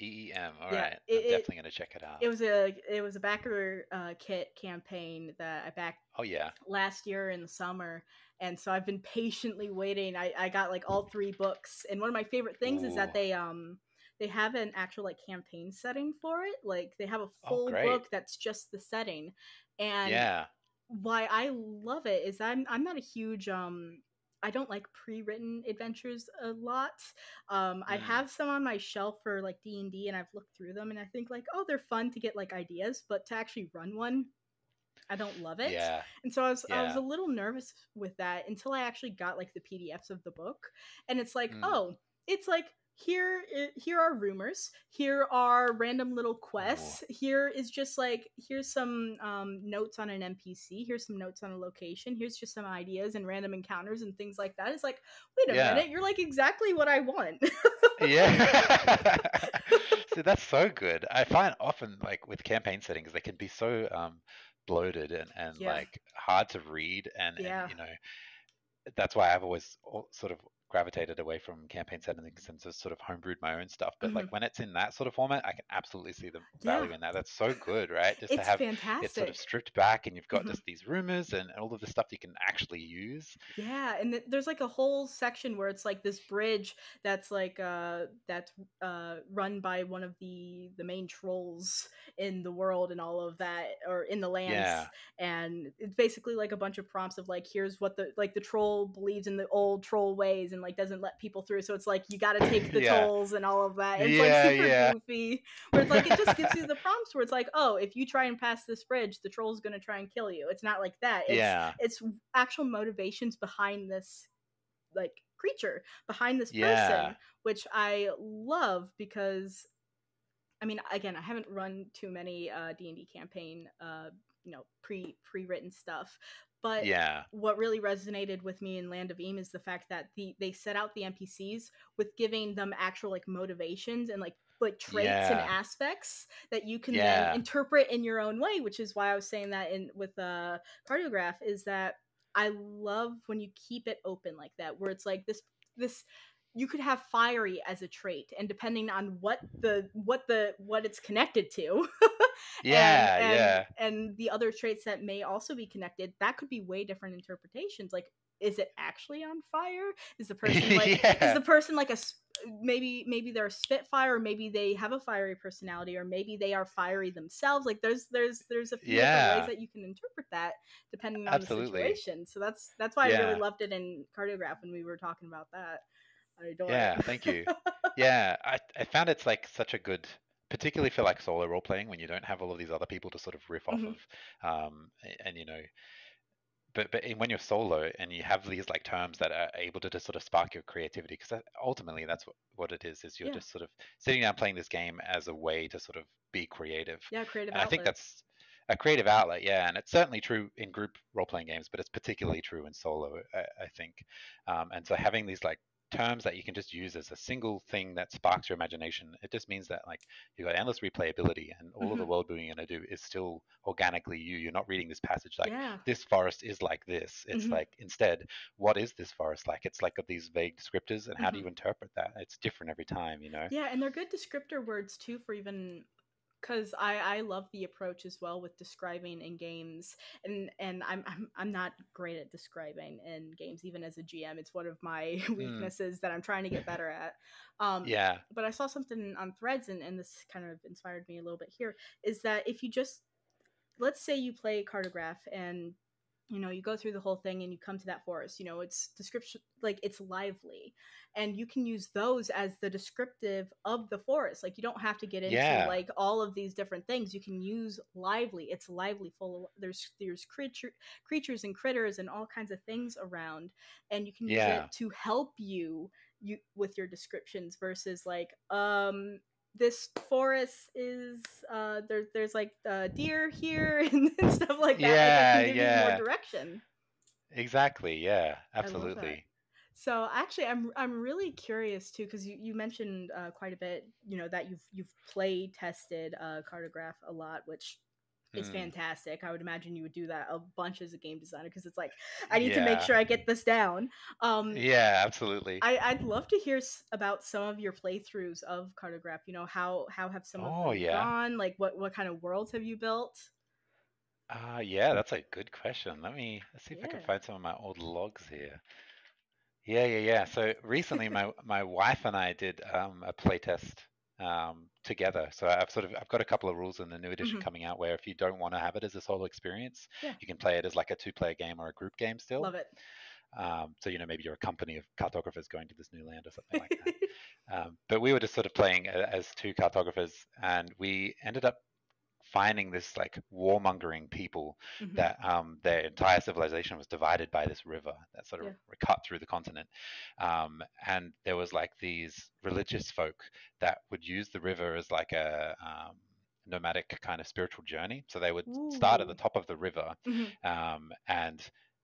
B: EEM. All
A: Yeah,
B: right,
A: it,
B: I'm
A: it
B: definitely gonna check it out.
A: it was a it was a backer uh, kit campaign that I backed
B: Oh yeah.
A: last year in the summer, and so I've been patiently waiting. I I got like all three books, and one of my favorite things is that they um they have an actual like campaign setting for it. Like they have a
B: Oh
A: full
B: great.
A: book that's just the setting, and
B: Yeah.
A: why I love it is I'm I'm not a huge um I don't like pre-written adventures a lot. Um, I
B: Mm.
A: have some on my shelf for like D and D, and I've looked through them, and I think like, oh, they're fun to get like ideas, but to actually run one, I don't love it.
B: Yeah.
A: And so I was I was a little nervous with that until I actually got like the PDFs of the book, and it's like,
B: Mm.
A: oh, it's like here here are rumors here are random little quests here is just like here's some um, notes on an npc here's some notes on a location here's just some ideas and random encounters and things like that it's like wait a
B: Yeah.
A: minute you're like exactly what i want
B: Yeah. See, that's so good. I find often like with campaign settings, they can be so um bloated and, and
A: yeah
B: like hard to read and, and you know that's why I've always sort of gravitated away from campaign settings and just sort of homebrewed my own stuff. But
A: hmm
B: like when it's in that sort of format, I can absolutely see the
A: yeah
B: value in that. That's so good, right? Just to
A: it's
B: have it sort of stripped back and you've got
A: hmm
B: just these rumors and all of the stuff you can actually use.
A: Yeah, and th- there's like a whole section where it's like this bridge that's like uh that's uh run by one of the the main trolls in the world and all of that or in the lands
B: Yeah.
A: and it's basically like a bunch of prompts of like here's what the like the troll believes in the old troll ways and like doesn't let people through so it's like you got to take the
B: Yeah.
A: tolls and all of that it's like super
B: yeah.
A: goofy where it's like it just gives you the prompts where it's like oh if you try and pass this bridge the troll's going to try and kill you it's not like that it's
B: Yeah.
A: it's actual motivations behind this like creature behind this
B: Yeah.
A: person which i love because i mean again i haven't run too many uh d&d campaign uh you know pre pre-written stuff but
B: Yeah.
A: what really resonated with me in Land of Eem is the fact that the they set out the NPCs with giving them actual like motivations and like like traits and aspects that you can then interpret in your own way, which is why I was saying that in with uh cartograph is that I love when you keep it open like that, where it's like this this you could have fiery as a trait and depending on what the what the what it's connected to
B: yeah
A: and, and,
B: yeah
A: and the other traits that may also be connected that could be way different interpretations like is it actually on fire is the person like
B: Yeah.
A: is the person like a maybe maybe they're a spitfire or maybe they have a fiery personality or maybe they are fiery themselves like there's there's there's a few different
B: Yeah.
A: ways that you can interpret that depending on
B: Absolutely.
A: the situation so that's that's why i really loved it in cartograph when we were talking about that i adore
B: Yeah, thank you. yeah I, I found it's like such a good particularly for like solo role playing when you don't have all of these other people to sort of riff off
A: Mhm.
B: of um and you know but but when you're solo and you have these like terms that are able to just sort of spark your creativity because ultimately that's what, what it is is you're
A: Yeah.
B: just sort of sitting down playing this game as a way to sort of be creative
A: yeah creative
B: and I think that's a creative outlet, yeah, and it's certainly true in group role playing games, but it's particularly true in solo, I, I think. Um, and so having these like terms that you can just use as a single thing that sparks your imagination, it just means that like you've got endless replayability, and all of the
A: Mhm.
B: world building you're gonna do is still organically you. You're not reading this passage like
A: yeah
B: this forest is like this. It's
A: Mhm.
B: like instead, what is this forest like? It's like these vague descriptors, and how do
A: Mhm.
B: you interpret that? It's different every time, you know.
A: Yeah, and they're good descriptor words too for even because I I love the approach as well with describing in games, and and I'm I'm I'm not great at describing in games even as a GM. It's one of my weaknesses that I'm trying to get better at. Um,
B: Yeah,
A: but I saw something on Threads, and and this kind of inspired me a little bit here. Is that if you just let's say you play cartograph and you know you go through the whole thing and you come to that forest you know it's description like it's lively. And you can use those as the descriptive of the forest. Like you don't have to get into
B: Yeah.
A: like all of these different things. You can use lively. It's lively full of there's there's creature creatures and critters and all kinds of things around. And you can use
B: Yeah.
A: it to help you you with your descriptions versus like um this forest is uh there, there's like uh, deer here and, stuff like that
B: Yeah,
A: it can give you
B: yeah.
A: more direction
B: exactly. Yeah, absolutely.
A: so actually i'm i'm really curious too because you, you mentioned uh, quite a bit you know that you've you've play tested uh cartograph a lot which is
B: Hmm.
A: fantastic i would imagine you would do that a bunch as a game designer because it's like i need to make sure i get this down um
B: Yeah, absolutely.
A: I, I'd love to hear s- about some of your playthroughs of Cartograph. You know, how how have some of
B: Oh,
A: them
B: yeah.
A: gone? Like, what what kind of worlds have you built?
B: Uh, yeah, that's a good question. Let me let's see if I can find some of my old logs here. Yeah, yeah, yeah. So recently, my my wife and I did um, a playtest um, together. So I've sort of I've got a couple of rules in the new edition
A: Mhm.
B: coming out where if you don't want to have it as a solo experience,
A: Yeah.
B: you can play it as like a two-player game or a group game still.
A: Love it.
B: Um, so you know maybe you're a company of cartographers going to this new land or something like that. Um, but we were just sort of playing as two cartographers, and we ended up finding this like warmongering people
A: Mhm.
B: that um, their entire civilization was divided by this river that sort of
A: Yeah.
B: cut through the continent. Um, and there was like these religious folk that would use the river as like a um, nomadic kind of spiritual journey. So they would start at the top of the river
A: Mhm.
B: um, and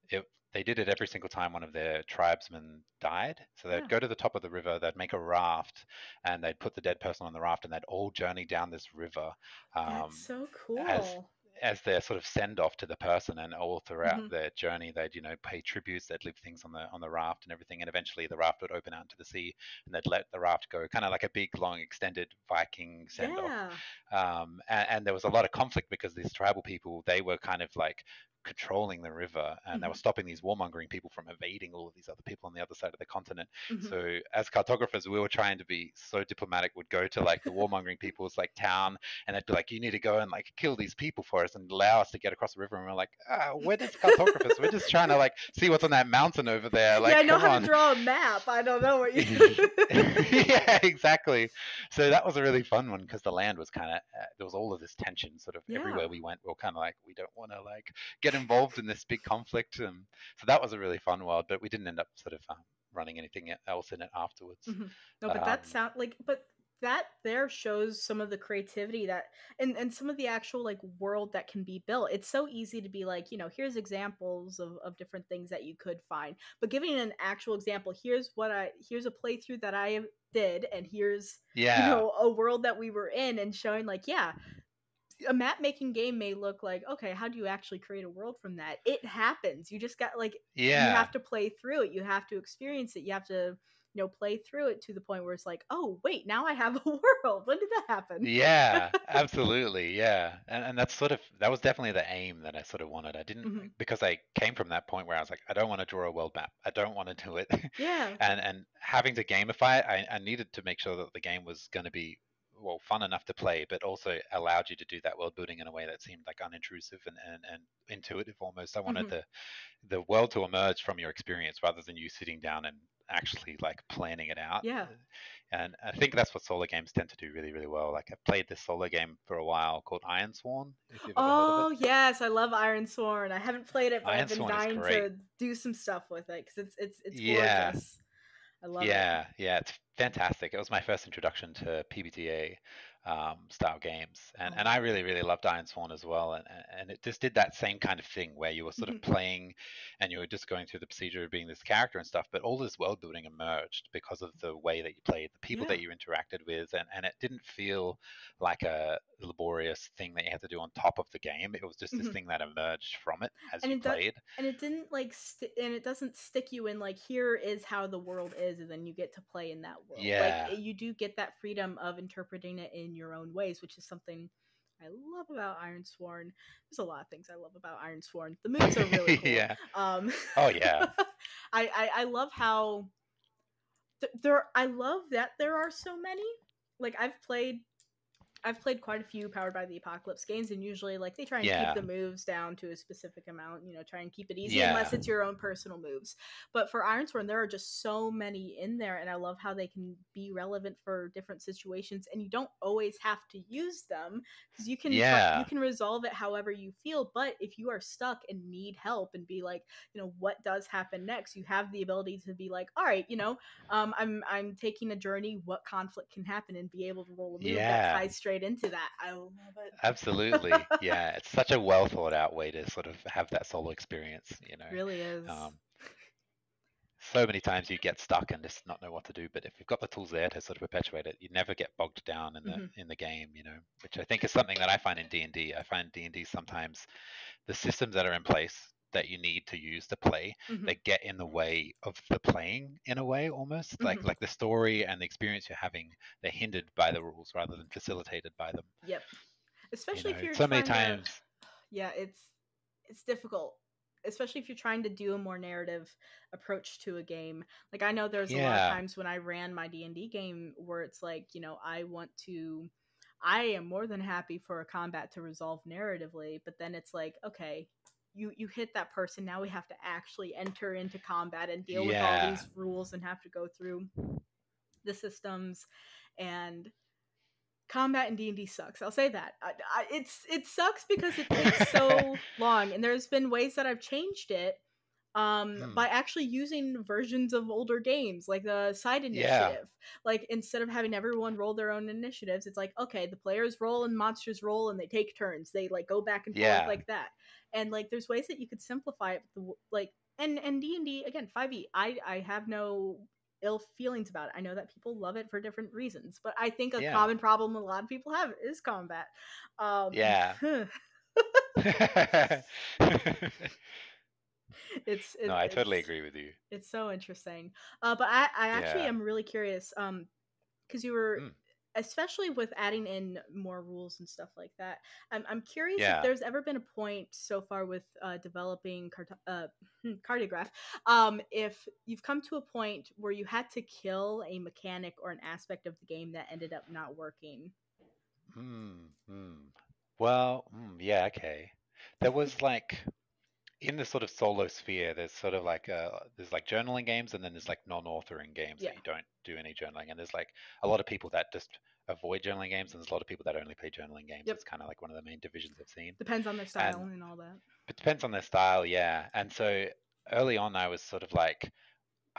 B: it, they did it every single time one of their tribesmen died. So they'd
A: Yeah.
B: go to the top of the river, they'd make a raft, and they'd put the dead person on the raft, and they'd all journey down this river um,
A: That's so cool.
B: as their sort of send off to the person. And all throughout
A: Mhm.
B: their journey, they'd you know pay tributes, they'd leave things on the on the raft and everything, and eventually the raft would open out into the sea, and they'd let the raft go, kind of like a big, long, extended Viking send off
A: yeah.
B: um, and, and there was a lot of conflict because these tribal people they were kind of like controlling the river and they were
A: Mhm.
B: stopping these warmongering people from evading all of these other people on the other side of the continent
A: Mhm.
B: so as cartographers we were trying to be so diplomatic would go to like the warmongering people's like town and they'd be like you need to go and like kill these people for us and allow us to get across the river and we're like ah, we're just cartographers we're just trying to like see what's on that mountain over there like
A: yeah, I know how
B: on
A: to draw a map. I don't know what you.
B: yeah, exactly. So that was a really fun one because the land was kind of uh, there was all of this tension sort of
A: Yeah.
B: everywhere we went. We are kind of like we don't want to like get involved in this big conflict, and so that was a really fun world. But we didn't end up sort of um, running anything else in it afterwards.
A: Mhm. No, but that
B: Um,
A: sound like but that there shows some of the creativity that and and some of the actual like world that can be built. It's so easy to be like, you know, here's examples of, of different things that you could find. But giving an actual example, here's what I here's a playthrough that I did and here's
B: Yeah,
A: you know a world that we were in and showing like, yeah, a map making game may look like, okay, how do you actually create a world from that? It happens. You just got like
B: yeah,
A: you have to play through it you have to experience it you have to you know play through it to the point where it's like oh wait now i have a world when did that happen
B: Yeah, absolutely. Yeah. And and that's sort of that was definitely the aim that I sort of wanted. I didn't
A: hmm
B: because I came from that point where I was like, I don't want to draw a world map. I don't want to do it.
A: yeah
B: And and having to gamify it, I, I needed to make sure that the game was going to be well fun enough to play, but also allowed you to do that world building in a way that seemed like unintrusive and, and, and intuitive almost. I wanted
A: hmm
B: the the world to emerge from your experience rather than you sitting down and actually like planning it out.
A: yeah
B: And I think that's what solo games tend to do really, really well. Like I played this solo game for a while called Ironsworn, if you've ever heard of it.
A: oh yes i love iron sworn i haven't played it but
B: Iron
A: i've been
B: Sworn
A: dying to do some stuff with it because it's it's it's
B: Yeah,
A: gorgeous i love it
B: yeah, yeah. It's fantastic. It was my first introduction to PBTA um, style games, and
A: oh
B: and I really, really loved Ironsworn as well. And and it just did that same kind of thing where you were sort of
A: mhm,
B: playing, and you were just going through the procedure of being this character and stuff. But all this world building emerged because of the way that you played, the people
A: yeah
B: that you interacted with, and and it didn't feel like a laborious thing that you had to do on top of the game. It was just this
A: mhm.
B: thing that emerged from it as
A: and
B: you
A: it does
B: played.
A: and it didn't like st- and it doesn't stick you in like here is how the world is and then you get to play in that world like
B: Yeah,
A: you do get that freedom of interpreting it in your own ways which is something i love about iron sworn there's a lot of things i love about iron sworn the moves are really cool
B: yeah.
A: um
B: Oh yeah,
A: I, I i love how th- there i love that there are so many like i've played I've played quite a few Powered by the Apocalypse games, and usually, like, they try and keep the moves down to a specific amount. You know, try and keep it easy
B: yeah,
A: unless it's your own personal moves. But for Ironsworn, there are just so many in there, and I love how they can be relevant for different situations, and you don't always have to use them because you can try, you can resolve it however you feel. But if you are stuck and need help, and be like, you know, what does happen next? You have the ability to be like, all right, you know, um, I'm I'm taking a journey. What conflict can happen, and be able to roll a move that
B: yeah.
A: ties straight into that. I love
B: Absolutely. Yeah, it's such a well thought out way to sort of have that solo experience, you know.
A: really is.
B: Um, so many times you get stuck and just not know what to do, but if you've got the tools there to sort of perpetuate it, you never get bogged down in the
A: hmm
B: in the game, you know, which I think is something that I find in D&D. I find D&D sometimes the systems that are in place that you need to use to play,
A: hmm
B: they get in the way of the playing in a way almost. Like
A: hmm
B: like the story and the experience you're having, they're hindered by the rules rather than facilitated by them.
A: Yep.
B: You
A: Especially
B: know,
A: if you're
B: so many
A: trying to.
B: times
A: Yeah, it's it's difficult. Especially if you're trying to do a more narrative approach to a game. Like I know there's a lot of times when I ran my D and D game where it's like, you know, I want to. I am more than happy for a combat to resolve narratively, but then it's like, okay, you you hit that person. Now we have to actually enter into combat and deal with all these rules and have to go through the systems and combat in d&d sucks i'll say that I, I, it's it sucks because it takes so long and there's been ways that i've changed it um
B: mm,
A: by actually using versions of older games like the side
B: yeah,
A: initiative. Like instead of having everyone roll their own initiatives it's like okay the players roll and monsters roll and they take turns. They like go back and forth
B: yeah,
A: like that. And like there's ways that you could simplify it the, like and and d&d again 5e i i have no ill feelings about it. I know that people love it for different reasons but i think a
B: yeah,
A: common problem a lot of people have is combat. Um
B: yeah.
A: it's
B: No,
A: it,
B: I totally agree with you.
A: it's so interesting uh but i i actually
B: Yeah.
A: am really curious um because you were
B: Mm,
A: especially with adding in more rules and stuff like that i'm, I'm curious if there's ever been a point so far with uh, developing cart- uh, cartograph um, if you've come to a point where you had to kill a mechanic or an aspect of the game that ended up not working
B: Mm, mm. Well, mm, yeah, okay. There was like in the sort of solo sphere, there's sort of like uh there's like journaling games and then there's like non-authoring games
A: yeah
B: that you don't do any journaling. And there's like a lot of people that just avoid journaling games and there's a lot of people that only play journaling games.
A: yep
B: It's kind of like one of the main divisions I've seen.
A: depends on their style
B: And
A: and all that
B: it depends on their style, yeah. And so early on I was sort of like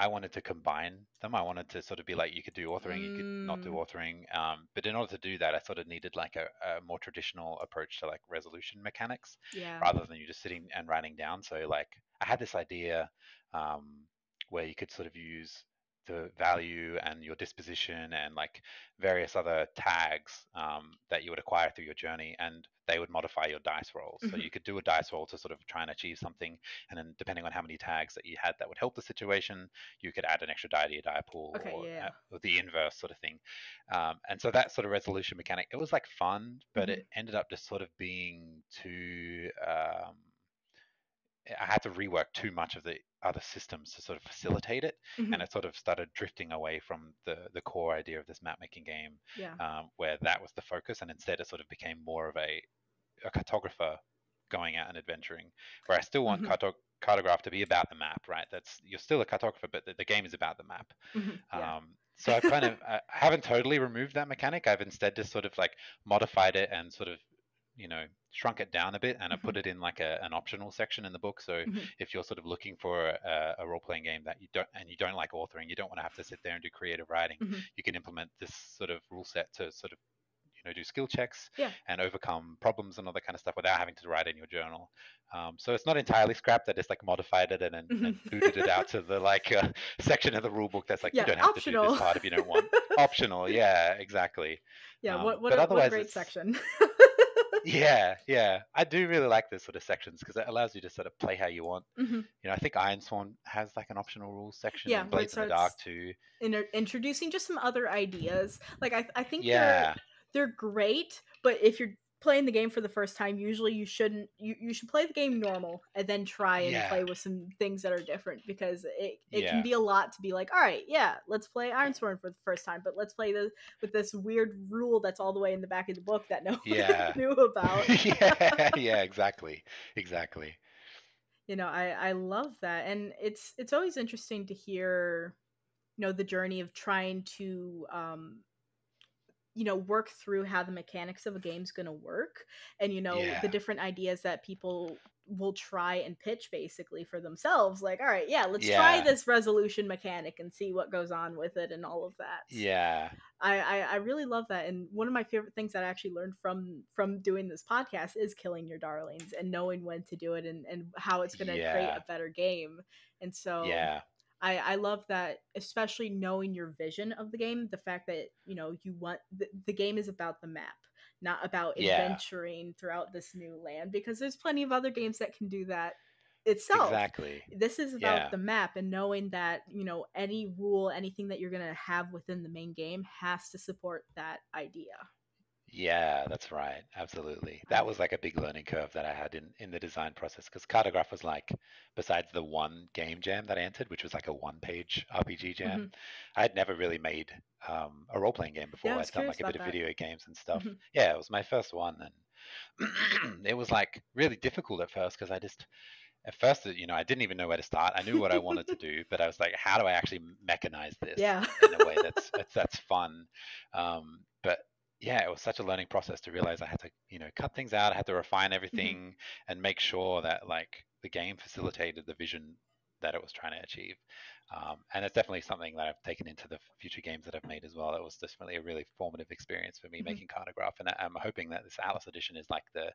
B: I wanted to combine them. I wanted to sort of be like, you could do authoring, you could not do
A: mm,
B: authoring. Um, but in order to do that, I sort of needed like a, a more traditional approach to like resolution mechanics
A: yeah
B: rather than you just sitting and writing down. So like I had this idea um, where you could sort of use the value and your disposition and like various other tags um, that you would acquire through your journey and they would modify your dice rolls mm-hmm. so you could do a dice roll to sort of try and achieve something and then depending on how many tags that you had that would help the situation you could add an extra die to your die pool
A: okay,
B: or,
A: yeah.
B: uh, or, the inverse sort of thing um, and so that sort of resolution mechanic it was like fun but mm-hmm. it ended up just sort of being too um, I had to rework too much of the other systems to sort of facilitate it, mm-hmm. and it sort of started drifting away from the the core idea of this map making game,
A: yeah.
B: um, where that was the focus, and instead it sort of became more of a a cartographer going out and adventuring. Where I still want mm-hmm. cartograph to be about the map, right? That's you're still a cartographer, but the, the game is about the map.
A: Mm-hmm. Yeah.
B: Um, so I kind of I haven't totally removed that mechanic. I've instead just sort of like modified it and sort of you know shrunk it down a bit and mm-hmm. I put it in like a, an optional section in the book. So mm-hmm. if you're sort of looking for a, a role playing game that you don't and you don't like authoring, you don't want to have to sit there and do creative writing,
A: mm-hmm.
B: you can implement this sort of rule set to sort of you know do skill checks
A: yeah.
B: and overcome problems and all that kind of stuff without having to write in your journal. Um, so it's not entirely scrapped. I just like modified it and, and, and mm-hmm. booted it out to the like uh, section of the rule book that's like
A: yeah,
B: you don't have
A: optional.
B: to do this part if you don't want. optional, yeah, exactly.
A: Yeah, um, what what, a, what a great section.
B: yeah, yeah. I do really like those sort of sections because it allows you to sort of play how you want.
A: Mm-hmm.
B: You know, I think Ironsworn has like an optional rules section.
A: Yeah,
B: and Blades in the Dark too.
A: In- introducing just some other ideas. Like I, I think
B: yeah.
A: they're they're great, but if you're playing the game for the first time, usually you shouldn't you, you should play the game normal and then try and
B: yeah.
A: play with some things that are different because it, it
B: yeah.
A: can be a lot to be like, all right, yeah, let's play Ironsworn for the first time, but let's play this with this weird rule that's all the way in the back of the book that no
B: yeah.
A: one knew about.
B: yeah, yeah, exactly. Exactly.
A: You know, I I love that. And it's it's always interesting to hear you know the journey of trying to um you know work through how the mechanics of a game's going to work and you know
B: yeah.
A: the different ideas that people will try and pitch basically for themselves like all right yeah let's
B: yeah.
A: try this resolution mechanic and see what goes on with it and all of that
B: yeah
A: I, I, I really love that and one of my favorite things that i actually learned from from doing this podcast is killing your darlings and knowing when to do it and and how it's going to
B: yeah.
A: create a better game and so
B: yeah
A: I, I love that, especially knowing your vision of the game. The fact that you know you want the, the game is about the map, not about
B: yeah.
A: adventuring throughout this new land. Because there's plenty of other games that can do that itself.
B: Exactly.
A: This is about
B: yeah.
A: the map and knowing that you know any rule, anything that you're gonna have within the main game has to support that idea.
B: Yeah, that's right. Absolutely. That was like a big learning curve that I had in, in the design process because Cartograph was like, besides the one game jam that I entered, which was like a one page RPG jam,
A: mm-hmm.
B: I had never really made um, a role playing game before.
A: Yeah,
B: I'd done like a bit
A: that.
B: of video games and stuff.
A: Mm-hmm.
B: Yeah, it was my first one. And it was like really difficult at first because I just, at first, you know, I didn't even know where to start. I knew what I wanted to do, but I was like, how do I actually mechanize this
A: yeah.
B: in a way that's, that's, that's fun? Um, but yeah, it was such a learning process to realize I had to, you know, cut things out. I had to refine
A: Mm-hmm.
B: everything mm-hmm. and make sure that like the game facilitated the vision that it was trying to achieve. Um, and it's definitely something that I've taken into the future games that I've made as well. It was definitely a really formative experience for me
A: mm-hmm.
B: making Cartograph, and I'm hoping that this Atlas edition is like the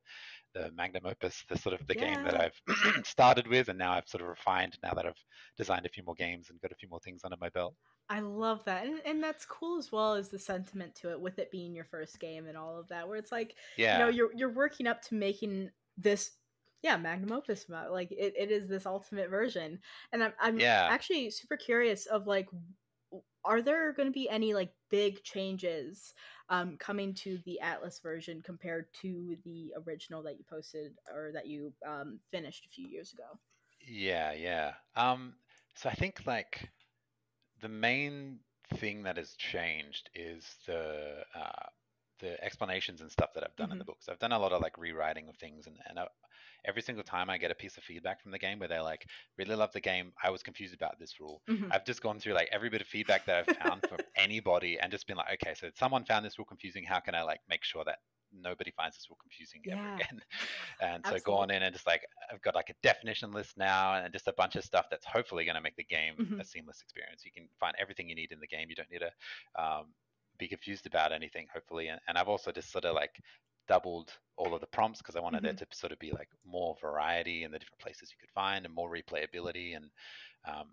B: the magnum opus, the sort of the
A: yeah.
B: game that I've started with, and now I've sort of refined. Now that I've designed a few more games and got a few more things under my belt.
A: I love that, and, and that's cool as well as the sentiment to it, with it being your first game and all of that, where it's like,
B: yeah,
A: you know, you're you're working up to making this, yeah, magnum opus, like it, it is this ultimate version, and I'm I'm
B: yeah.
A: actually super curious of like, are there going to be any like big changes um, coming to the Atlas version compared to the original that you posted or that you um, finished a few years ago?
B: Yeah, yeah. Um, so I think like the main thing that has changed is the uh, the explanations and stuff that I've done
A: mm-hmm.
B: in the books. I've done a lot of like rewriting of things, and, and I, every single time I get a piece of feedback from the game where they're like, "Really love the game. I was confused about this rule."
A: Mm-hmm.
B: I've just gone through like every bit of feedback that I've found from anybody, and just been like, "Okay, so someone found this rule confusing. How can I like make sure that nobody finds this rule confusing
A: yeah.
B: ever again. And
A: Absolutely.
B: so go on in and just like I've got like a definition list now and just a bunch of stuff that's hopefully going to make the game
A: mm-hmm.
B: a seamless experience. You can find everything you need in the game. You don't need to um, be confused about anything, hopefully. And, and I've also just sort of like doubled all of the prompts because I wanted
A: mm-hmm.
B: there to sort of be like more variety in the different places you could find and more replayability and um,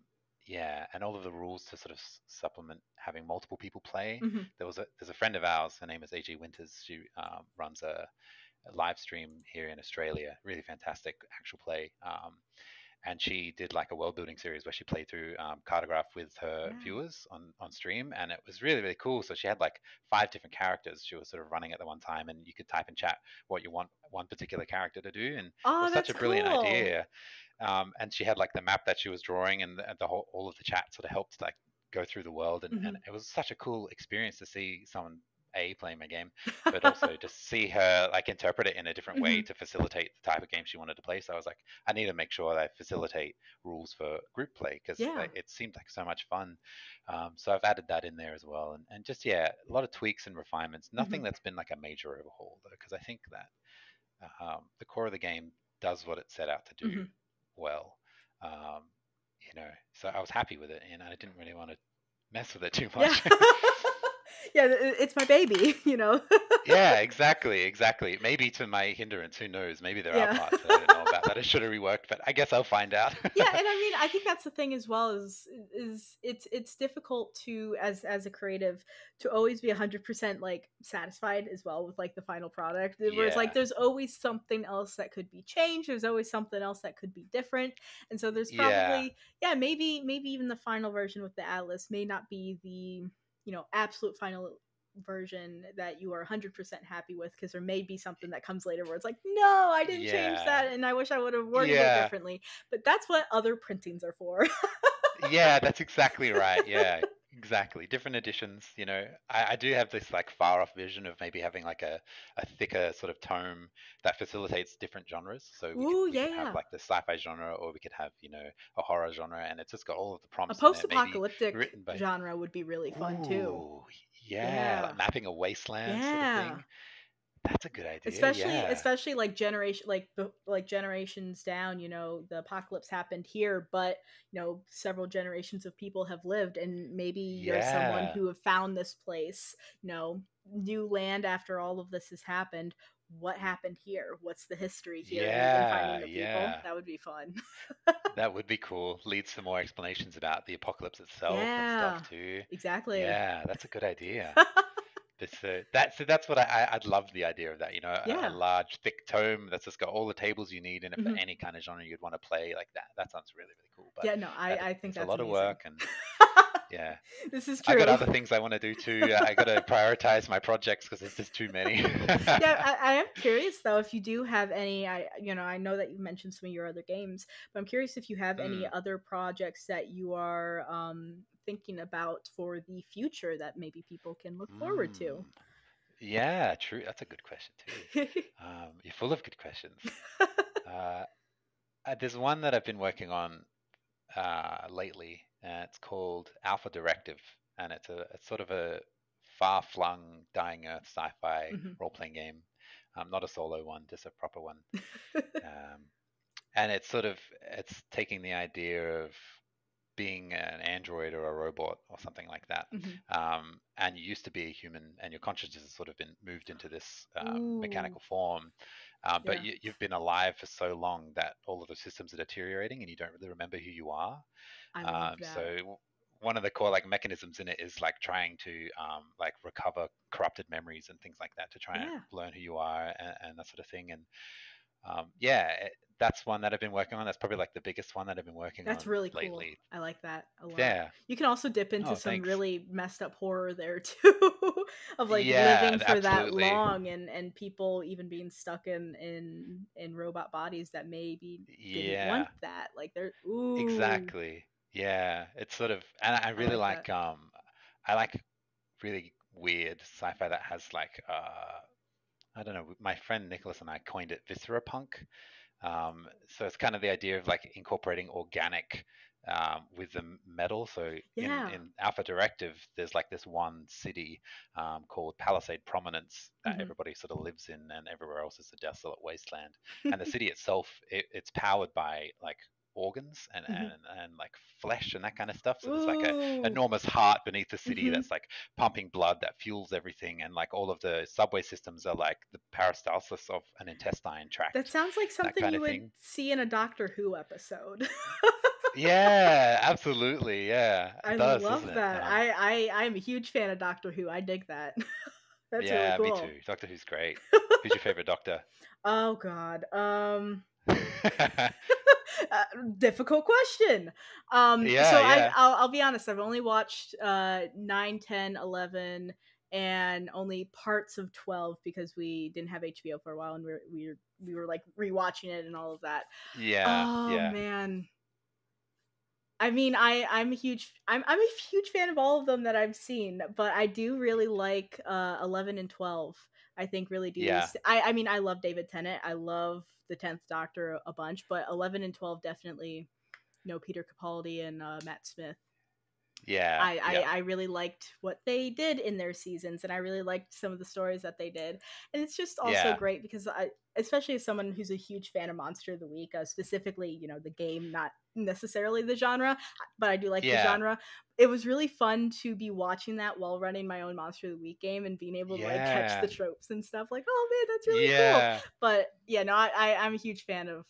B: yeah, and all of the rules to sort of supplement having multiple people play.
A: Mm-hmm.
B: There was a there's a friend of ours. Her name is AG Winters. She um, runs a, a, live stream here in Australia. Really fantastic actual play. Um, and she did like a world building series where she played through um, Cartograph with her yeah. viewers on, on stream, and it was really really cool. So she had like five different characters she was sort of running at the one time, and you could type in chat what you want one particular character to do, and
A: oh,
B: it was such a brilliant
A: cool.
B: idea. Um, and she had like the map that she was drawing, and the, the whole all of the chat sort of helped like go through the world, and,
A: mm-hmm.
B: and it was such a cool experience to see someone a playing my game, but also to see her like interpret it in a different way
A: mm-hmm.
B: to facilitate the type of game she wanted to play. So I was like, I need to make sure that I facilitate rules for group play because
A: yeah.
B: like, it seemed like so much fun. Um, so I've added that in there as well, and and just yeah, a lot of tweaks and refinements. Nothing
A: mm-hmm.
B: that's been like a major overhaul though, because I think that um, the core of the game does what it set out to do
A: mm-hmm.
B: well. Um, you know, so I was happy with it, and I didn't really want to mess with it too much.
A: Yeah. yeah, it's my baby, you know.
B: yeah, exactly, exactly. Maybe to my hindrance, who knows? Maybe there yeah. are parts that I don't know about that I should have reworked, but I guess I'll find out.
A: yeah, and I mean, I think that's the thing as well is is it's it's difficult to as as a creative to always be 100% like satisfied as well with like the final product. Eh, Where yeah. it's like there's always something else that could be changed, there's always something else that could be different. And so there's probably yeah, yeah maybe maybe even the final version with the Atlas may not be the you know absolute final version that you are 100% happy with because there may be something that comes later where it's like no i didn't yeah. change that and i wish i would have worded yeah. it differently but that's what other printings are for
B: yeah that's exactly right yeah exactly different editions you know I, I, do have this like far off vision of maybe having like a, a thicker sort of tome that facilitates different genres so we,
A: Ooh,
B: could, we
A: yeah.
B: could have like the sci-fi genre or we could have you know a horror genre and it's just got all of the prompts
A: a post-apocalyptic by... genre would be really fun
B: Ooh,
A: too
B: yeah,
A: yeah.
B: Like mapping a wasteland
A: yeah.
B: sort of thing that's a good idea.
A: Especially,
B: yeah.
A: especially like generation, like like generations down. You know, the apocalypse happened here, but you know, several generations of people have lived, and maybe you're someone who have found this place. You know, new land after all of this has happened. What mm. happened here? What's the history here?
B: Yeah,
A: finding the people.
B: yeah.
A: That would be fun.
B: that would be cool. Leads to more explanations about the apocalypse itself
A: yeah,
B: and stuff too.
A: Exactly.
B: Yeah, that's a good idea. This, uh, that's so that's what I, I'd love the idea of that. You know,
A: yeah.
B: a, a, large thick tome that's just got all the tables you need in it
A: mm-hmm.
B: for any kind of genre you'd want to play. Like that, that sounds really really cool.
A: But yeah, no, I, I think that's
B: a lot
A: amazing.
B: of work and yeah,
A: this is true.
B: I got other things I want to do too. I got to prioritize my projects because there's just too many.
A: yeah, I, I, am curious though if you do have any. I you know I know that you mentioned some of your other games, but I'm curious if you have mm. any other projects that you are um, thinking about for the future that maybe people can look forward to.
B: Mm. Yeah, true. That's a good question too. um, you're full of good questions. uh, uh, there's one that I've been working on uh, lately. Uh, it's called Alpha Directive, and it's a it's sort of a far-flung, dying Earth sci-fi
A: mm-hmm.
B: role-playing game. Um, not a solo one, just a proper one. um, and it's sort of it's taking the idea of being an android or a robot or something like that,
A: mm-hmm.
B: um, and you used to be a human, and your consciousness has sort of been moved into this um, mechanical form, uh, but
A: yeah.
B: you, have been alive for so long that all of the systems are deteriorating, and you don't really remember who you are.
A: I love
B: um,
A: that.
B: So one of the core like mechanisms in it is like trying to um, like recover corrupted memories and things like that to try
A: yeah.
B: and learn who you are and, and that sort of thing. And um, yeah, it, that's one that I've been working on. That's probably like the biggest one that I've been working
A: that's
B: on.
A: That's really cool.
B: lately.
A: I like that a lot.
B: Yeah.
A: You can also dip into
B: Oh,
A: some
B: thanks.
A: really messed up horror there too, of like
B: Yeah,
A: living for
B: absolutely.
A: that long and and people even being stuck in in in robot bodies that maybe didn't
B: Yeah.
A: want that. Like they're ooh
B: Exactly. Yeah, it's sort of, and I really
A: like
B: like, um, I like really weird sci-fi that has like, uh, I don't know. My friend Nicholas and I coined it viscerapunk. Um, so it's kind of the idea of like incorporating organic um, with the metal. So
A: Yeah.
B: in, in Alpha Directive, there's like this one city um, called Palisade Prominence that
A: Mhm.
B: everybody sort of lives in, and everywhere else is a desolate wasteland. and the city itself, it, it's powered by like organs and,
A: Mhm.
B: and and like flesh and that kind of stuff. So there's like a
A: Ooh.
B: enormous heart beneath the city
A: Mhm.
B: that's like pumping blood that fuels everything, and like all of the subway systems are like the peristalsis of an intestine tract.
A: That sounds like something
B: kind
A: you
B: of
A: would
B: thing.
A: see in a Doctor Who episode.
B: yeah, absolutely. Yeah,
A: I does, love that. Um, I, I I'm a huge fan of Doctor Who. I dig that.
B: That's yeah, really cool. me too. Doctor Who's great. Who's your favorite Doctor?
A: Oh God. Um. Uh, difficult question. Um, yeah, so yeah. I, I'll, I'll be honest. I've only watched uh, 9, 10, 11, and only parts of 12 because we didn't have HBO for a while and we were, we were, we were like rewatching it and all of that.
B: Yeah.
A: Oh,
B: yeah.
A: man. I mean, I I'm a huge I'm I'm a huge fan of all of them that I've seen, but I do really like uh 11 and 12. I think really do.
B: Yeah.
A: I I mean, I love David Tennant. I love the 10th Doctor a bunch, but 11 and 12 definitely you know Peter Capaldi and uh, Matt Smith
B: yeah
A: I,
B: yeah.
A: I, I really liked what they did in their seasons and i really liked some of the stories that they did and it's just also yeah. great because i especially as someone who's a huge fan of monster of the week uh, specifically you know the game not necessarily the genre but i do like yeah. the genre. It was really fun to be watching that while running my own monster of the week game and being able to like catch the tropes and stuff like oh man that's really cool. But yeah no I, I i'm a huge fan of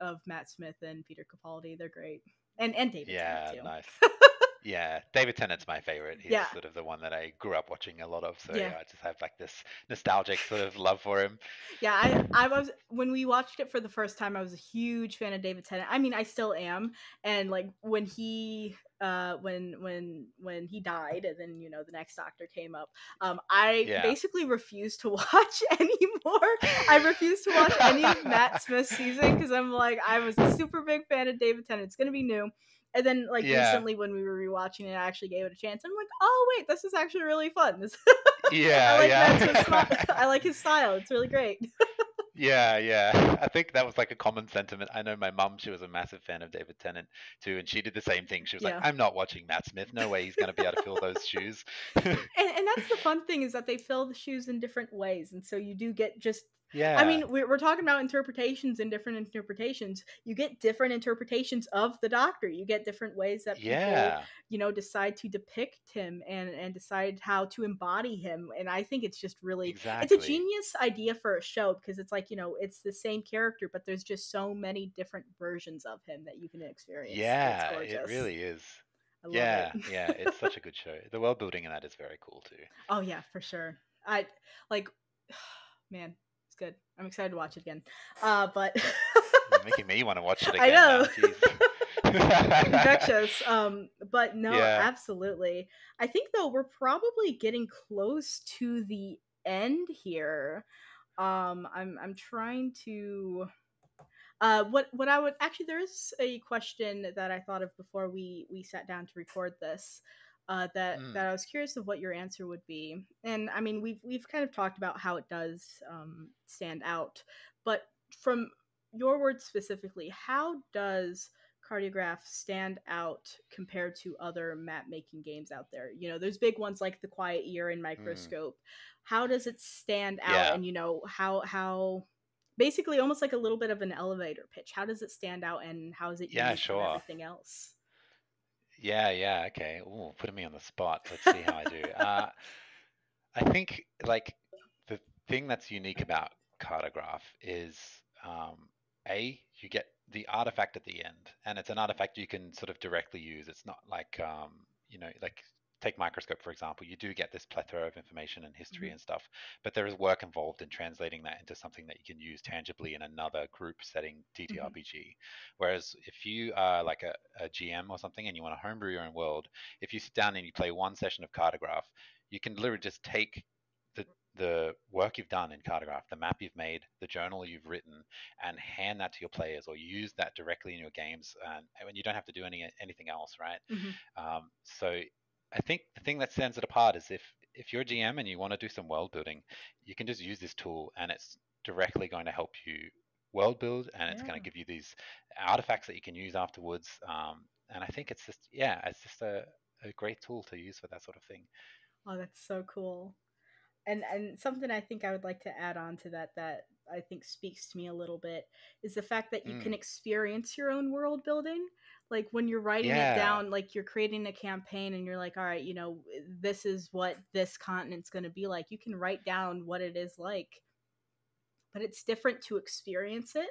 A: of matt smith and peter capaldi. They're great. And and david
B: yeah
A: too.
B: nice Yeah, David Tennant's my favorite. He's yeah. sort of the one that I grew up watching a lot of. So yeah. yeah. I just have like this nostalgic sort of love for him.
A: Yeah, I I was when we watched it for the first time, I was a huge fan of David Tennant. I mean, I still am. And like when he uh when when when he died and then you know the next doctor came up um i yeah. basically refused to watch anymore i refused to watch any of matt smith's season because i'm like i was a super big fan of david tennant it's gonna be new and then like yeah. recently when we were rewatching it, I actually gave it a chance. I'm like, oh wait, this is actually really fun. This
B: yeah,
A: I like
B: yeah.
A: I like his style. It's really great.
B: yeah, yeah. I think that was like a common sentiment. I know my mum, she was a massive fan of David Tennant too, and she did the same thing. She was yeah. like, I'm not watching Matt Smith. No way he's going to be able to fill those shoes.
A: and, and that's the fun thing is that they fill the shoes in different ways. And so you do get just
B: yeah.
A: I mean, we're, we're talking about interpretations and different interpretations. You get different interpretations of the Doctor. You get different ways that people,
B: yeah.
A: you know, decide to depict him and and decide how to embody him. And I think it's just really,
B: exactly.
A: it's a genius idea for a show because it's like you know, it's the same character, but there's just so many different versions of him that you can experience.
B: Yeah, it really is. yeah,
A: it.
B: yeah, it's such a good show. The world building in that is very cool too.
A: Oh yeah, for sure. I like, man, it's good. I'm excited to watch it again. Uh, but
B: You're making me want to watch it again. I know.
A: Infectious. Um, but no, yeah. absolutely. I think though we're probably getting close to the end here. Um, I'm I'm trying to. Uh, what what I would actually there is a question that I thought of before we we sat down to record this uh, that mm. that I was curious of what your answer would be. And I mean, we've we've kind of talked about how it does um, stand out, but from your words specifically, how does Cartograph stand out compared to other map making games out there? You know, there's big ones like the Quiet Year and mm. Microscope. Mm. How does it stand out? Yeah. And you know, how how basically almost like a little bit of an elevator pitch. How does it stand out, and how is it
B: yeah, sure.
A: from everything else?
B: Yeah, yeah, okay. Ooh, putting me on the spot. Let's see how I do. Uh, I think like the thing that's unique about Cartograph is um, a you get the artifact at the end, and it's an artifact you can sort of directly use. It's not like um, you know like take microscope for example you do get this plethora of information and history mm-hmm. and stuff but there is work involved in translating that into something that you can use tangibly in another group setting ttrpg mm-hmm. whereas if you are like a, a, gm or something and you want to homebrew your own world if you sit down and you play one session of cartograph you can literally just take the the work you've done in cartograph the map you've made the journal you've written and hand that to your players or use that directly in your games and, and you don't have to do any anything else right
A: mm-hmm.
B: um, so I think the thing that stands it apart is if if you're a GM and you want to do some world building, you can just use this tool and it's directly going to help you world build and it's yeah. going to give you these artifacts that you can use afterwards. Um, and I think it's just yeah, it's just a, a great tool to use for that sort of thing.
A: Oh, that's so cool. And and something I think I would like to add on to that that I think speaks to me a little bit is the fact that you mm. can experience your own world building like when you're writing yeah. it down like you're creating a campaign and you're like all right you know this is what this continent's going to be like you can write down what it is like but it's different to experience it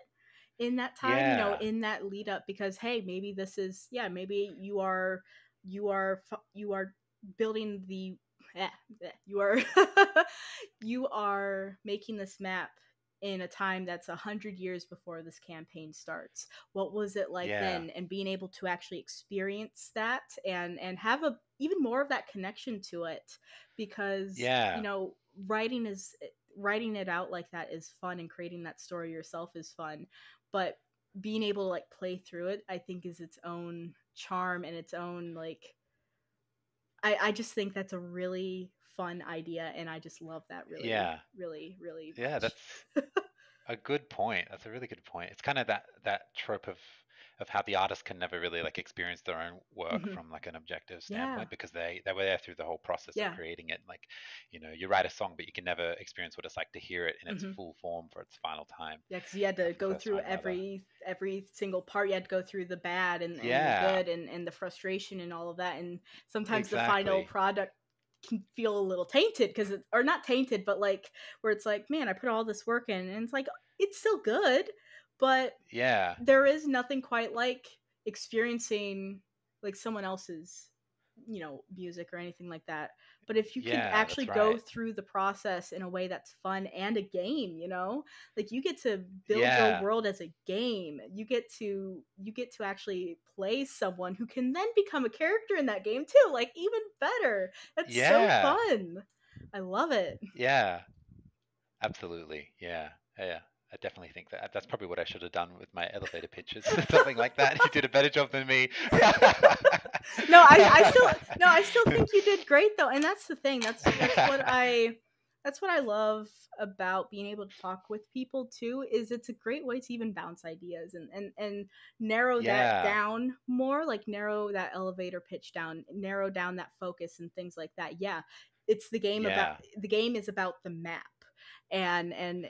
A: in that time yeah. you know in that lead up because hey maybe this is yeah maybe you are you are you are building the eh, eh, you are you are making this map in a time that's a hundred years before this campaign starts. What was it like yeah. then? And being able to actually experience that and and have a even more of that connection to it, because yeah. you know writing is eh, writing it out like that is fun, and creating that story yourself is fun, but being able to like play through it, I think is its own charm and its own like. I, I just think that's a really fun idea and i just love that really yeah. really really
B: yeah that's a good point. That's a really good point. It's kind of that that trope of of how the artist can never really like experience their own work mm-hmm. from like an objective standpoint yeah. because they they were there through the whole process yeah. of creating it like you know you write a song but you can never experience what it's like to hear it in its mm-hmm. full form for its final time
A: yeah because you had to go through every ever. every single part you had to go through the bad and, and yeah. the good and, and the frustration and all of that and sometimes exactly. the final product can feel a little tainted because it or not tainted but like where it's like man i put all this work in and it's like it's still good but
B: yeah.
A: there is nothing quite like experiencing like someone else's you know music or anything like that. But if you can yeah, actually right. go through the process in a way that's fun and a game you know like you get to build yeah. your world as a game. You get to you get to actually play someone who can then become a character in that game too like even better. That's yeah. so fun. I love it.
B: Yeah. Absolutely. Yeah. Yeah I definitely think that that's probably what I should have done with my elevator pitches, something like that. You did a better job than me.
A: no, I, I, still no, I still think you did great though, and that's the thing. That's that's what I that's what I love about being able to talk with people too. Is it's a great way to even bounce ideas and and and narrow yeah. that down more, like narrow that elevator pitch down, narrow down that focus and things like that. Yeah, it's the game yeah. about the game is about the map and and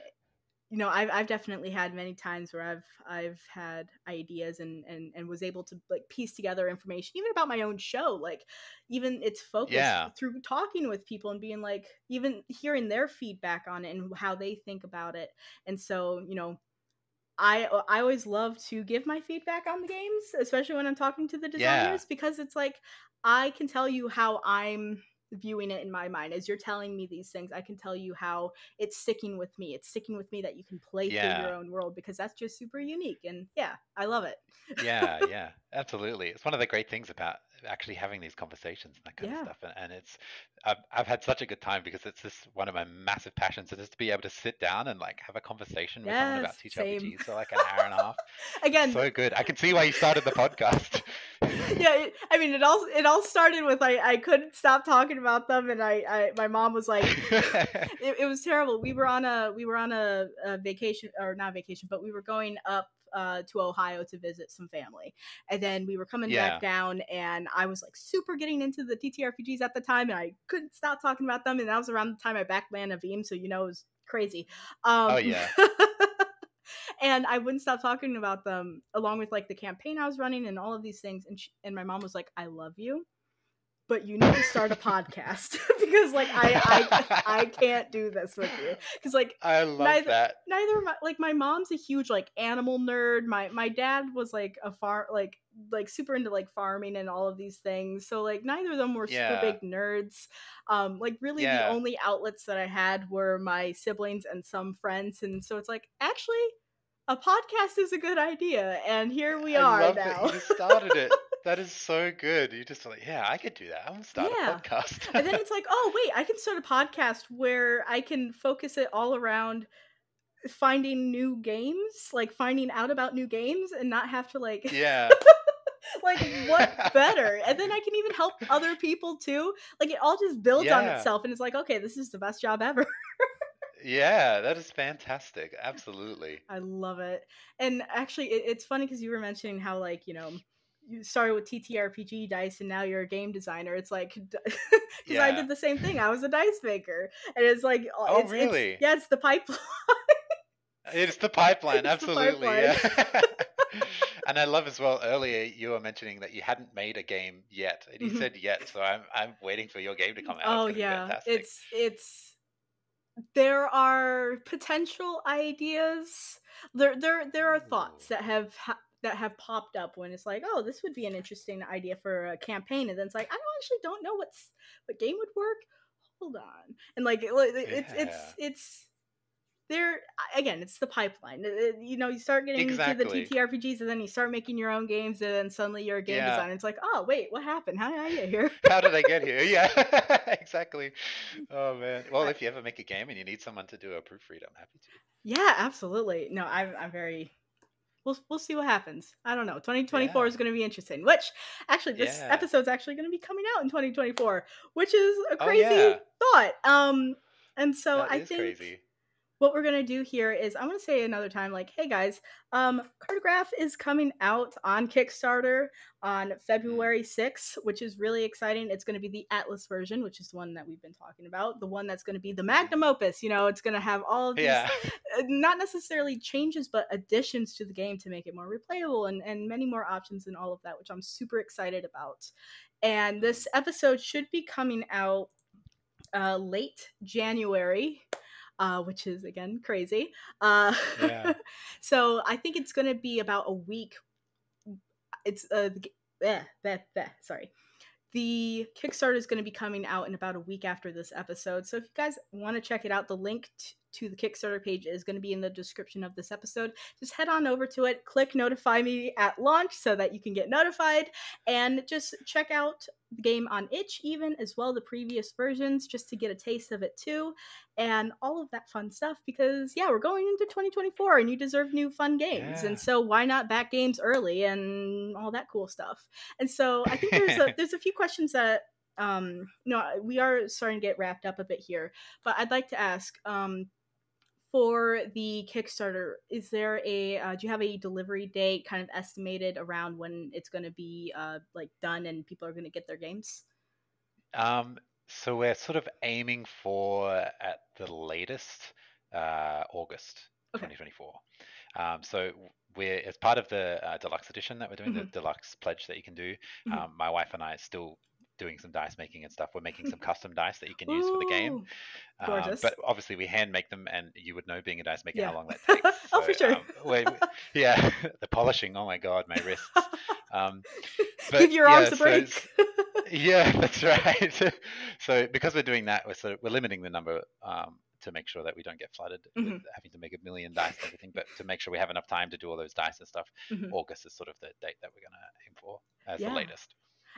A: you know I've, I've definitely had many times where i've i've had ideas and, and and was able to like piece together information even about my own show like even its focus yeah. through talking with people and being like even hearing their feedback on it and how they think about it and so you know I uh, I always love to give my feedback on the games, especially when I'm talking to the designers, yeah. because it's like I can tell you how I'm viewing it in my mind. As you're telling me these things i can tell you how it's sticking with me. It's sticking with me that you can play yeah. through your own world because that's just super unique and yeah i love it.
B: Yeah yeah absolutely. It's one of the great things about actually having these conversations and that kind yeah. of stuff and, and it's I've, I've had such a good time because it's just one of my massive passions is just to be able to sit down and like have a conversation with someone about TTRPGs for like an hour and a half
A: again
B: so good. I can see why you started the podcast.
A: Yeah it, i mean it all it all started with I, I couldn't stop talking about them and i, I my mom was like it, it was terrible. We were on a we were on a, a vacation or not vacation but we were going up uh, to Ohio to visit some family. And then we were coming yeah. back down, and I was like super getting into the TTRPGs at the time, and I couldn't stop talking about them. And that was around the time I backed Land of Eem, so you know it was crazy. Um,
B: oh yeah.
A: and I wouldn't stop talking about them along with like the campaign I was running and all of these things. And she, and my mom was like, "I love you." But you need to start a podcast because like I, I I can't do this with you. Because like
B: I love neither, that.
A: neither my, like my mom's a huge like animal nerd. My my dad was like a far like like super into like farming and all of these things. So like neither of them were yeah. super big nerds. Um like really yeah. the only outlets that I had were my siblings and some friends. And so it's like actually a podcast is a good idea. And here we I are now.
B: you started it that is so good. You just like, yeah, I could do that. I'm gonna start yeah. a podcast.
A: and then it's like, oh wait, I can start a podcast where I can focus it all around finding new games, like finding out about new games, and not have to like,
B: yeah.
A: like what better? and then I can even help other people too. Like it all just builds yeah. on itself, and it's like, okay, this is the best job ever.
B: Yeah, that is fantastic. Absolutely.
A: I love it. And actually, it, it's funny because you were mentioning how, like, you know, you started with TTRPG dice and now you're a game designer. It's like because yeah. I did the same thing. I was a dice maker, and it's like
B: oh
A: it's,
B: really?
A: It's, yeah, it's the pipeline.
B: it's the pipeline, it's absolutely. The pipeline. Yeah. and I love as well. Earlier, you were mentioning that you hadn't made a game yet, and you mm-hmm. said yet, so I'm I'm waiting for your game to come out.
A: Oh yeah, it's it's there are potential ideas. There, there, there are thoughts that have ha- that have popped up when it's like, oh, this would be an interesting idea for a campaign, and then it's like, I don't actually don't know what's what game would work. Hold on, and like it, it's
B: Yeah.
A: it's it's there again. It's the pipeline. It- it- you know, you start getting
B: Exactly.
A: to the TTRPGs, and then you start making your own games, and then suddenly you're a game
B: Yeah.
A: designer. It's like, oh wait, what happened? How did I get here?
B: How did I get here? Yeah, exactly. Oh man. Well, if you ever make a game and you need someone to do a proofread, I'm happy to.
A: Yeah, absolutely. No, I'm I'm very we'll we'll see what happens. I don't know. 2024
B: Yeah.
A: is going to be interesting. Which actually this
B: Yeah.
A: episode's actually going to be coming out in 2024, which is a
B: Oh,
A: crazy
B: yeah.
A: thought. Um and so
B: That
A: I think
B: crazy.
A: What we're gonna do here is I'm gonna say another time, like, hey guys, um, Cartograph is coming out on Kickstarter on February 6th, which is really exciting. It's gonna be the Atlas version, which is the one that we've been talking about, the one that's gonna be the magnum opus. You know, it's gonna have all of these
B: Yeah.
A: uh, not necessarily changes, but additions to the game to make it more replayable and, and many more options and all of that, which I'm super excited about. And this episode should be coming out uh, late January, uh, which is again crazy. Uh,
B: Yeah.
A: so I think it's going to be about a week. It's uh, the g- eh, that that sorry. The Kickstarter is going to be coming out in about a week after this episode. So if you guys want to check it out, the link t- to the Kickstarter page is going to be in the description of this episode. Just head on over to it, click notify me at launch so that you can get notified, and just check out the game on itch even as well the previous versions just to get a taste of it too and all of that fun stuff because yeah we're going into 2024 and you deserve new fun games
B: Yeah.
A: and so why not back games early and all that cool stuff and so i think there's a there's a few questions that um no we are starting to get wrapped up a bit here but i'd like to ask um for the Kickstarter, is there a uh, do you have a delivery date kind of estimated around when it's going to be uh, like done and people are going to get their games?
B: Um, so we're sort of aiming for at the latest uh, August
A: Okay.
B: 2024. Um, so we're as part of the uh, deluxe edition that we're doing, the deluxe pledge that you can do.
A: Mhm.
B: Um, my wife and I still doing some dice making and stuff. We're making some custom dice that you can use for the game.
A: Ooh,
B: Um, but obviously, we hand make them, and you would know being a dice maker
A: Yeah.
B: how long that takes.
A: Oh, for sure.
B: um, yeah, the polishing. Oh my god, my wrists. Um, but
A: Give your
B: yeah,
A: arms a break.
B: it's- yeah, that's right. so because we're doing that, we're sort of, we're limiting the number um, to make sure that we don't get flooded with
A: Mhm.
B: having to make a million dice and everything. But to make sure we have enough time to do all those dice and stuff,
A: Mhm.
B: August is sort of the date that we're gonna aim for as
A: Yeah.
B: the latest.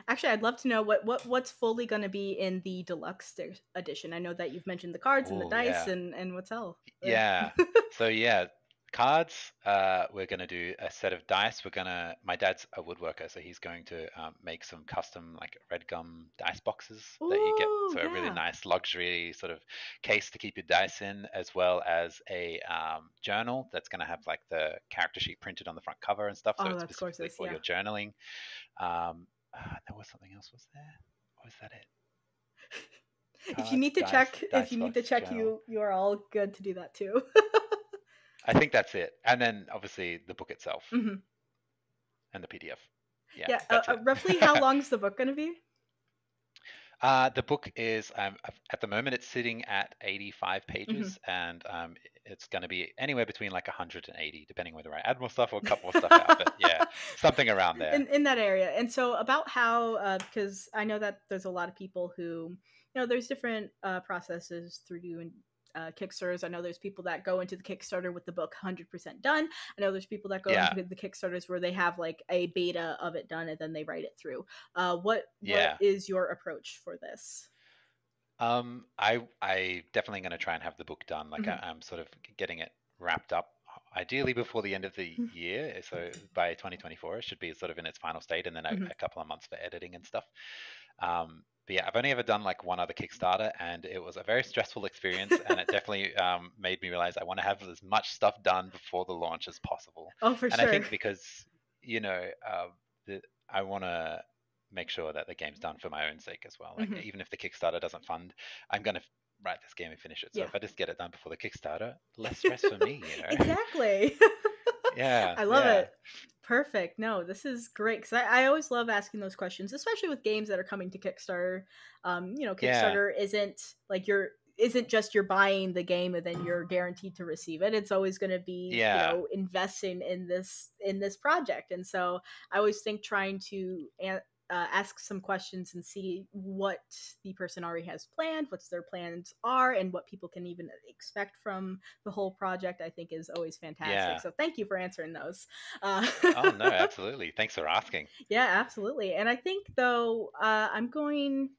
A: Actually, I'd love to know what, what what's fully going to be in the deluxe edi- edition. I know that you've mentioned the cards and the
B: Ooh,
A: dice
B: yeah.
A: and and what's else.
B: Yeah. so yeah, cards. Uh, we're gonna do a set of dice. We're gonna. My dad's a woodworker, so he's going to um, make some custom like red gum dice boxes that you get.
A: Ooh,
B: So a really nice luxury sort of case to keep your dice in, as well as a um, journal that's gonna have like the character sheet printed on the front cover and stuff. So
A: Oh,
B: it's specifically for
A: yeah.
B: your journaling. Um, uh, there was something else. Was there? Or was that it?
A: if you need to
B: dice,
A: check, if you need to check,
B: journal.
A: you you are all good to do that too.
B: I think that's it. And then obviously the book itself
A: Mhm.
B: and the PDF. Yeah,
A: Yeah. uh, uh, roughly, how long is the book going to be?
B: Uh, the book is um, at- the moment it's sitting at 85
A: Mm-hmm.
B: pages, and um, it's going to be anywhere between like 180, depending whether I add more stuff or cut more stuff out. But yeah, something around there.
A: in, in that area. And so about how, uh, because I know that there's a lot of people who, you know, there's different uh, processes through uh, Kickstarters. I know there's people that go into the Kickstarter with the book 100% done. I know there's people that go
B: Yeah.
A: into the Kickstarters where they have like a beta of it done and then they write it through. Uh, what
B: Yeah.
A: what is your approach for this?
B: Um, I I definitely going to try and have the book done. Like
A: Mhm.
B: I, I'm sort of getting it wrapped up, ideally before the end of the
A: Mhm.
B: year. So by 2024, it should be sort of in its final state, and then a,
A: Mhm.
B: a couple of months for editing and stuff. Um, but yeah, I've only ever done like one other Kickstarter, and it was a very stressful experience, and it definitely um, made me realize I want to have as much stuff done before the launch as possible.
A: Oh, for
B: and
A: sure.
B: And I think because you know, uh, the, I want to make sure that the game's done for my own sake as well. Like
A: Mhm.
B: even if the Kickstarter doesn't fund, I'm gonna f- write this game and finish it. So
A: Yeah.
B: if I just get it done before the Kickstarter, less stress for me. You know?
A: exactly.
B: Yeah.
A: I love
B: yeah.
A: it. Perfect. No, this is great because I, I always love asking those questions, especially with games that are coming to Kickstarter. Um, you know,
B: Yeah.
A: Kickstarter isn't like you're isn't just you're buying the game and then you're guaranteed to receive it. It's always going to be
B: Yeah.
A: you know investing in this in this project. And so I always think trying to an- uh, ask some questions and see what the person already has planned, what's their plans are, and what people can even expect from the whole project. I think is always fantastic.
B: Yeah.
A: So thank you for answering those. Uh,
B: Oh no, absolutely. Thanks for asking.
A: yeah, absolutely. And I think though uh, I'm going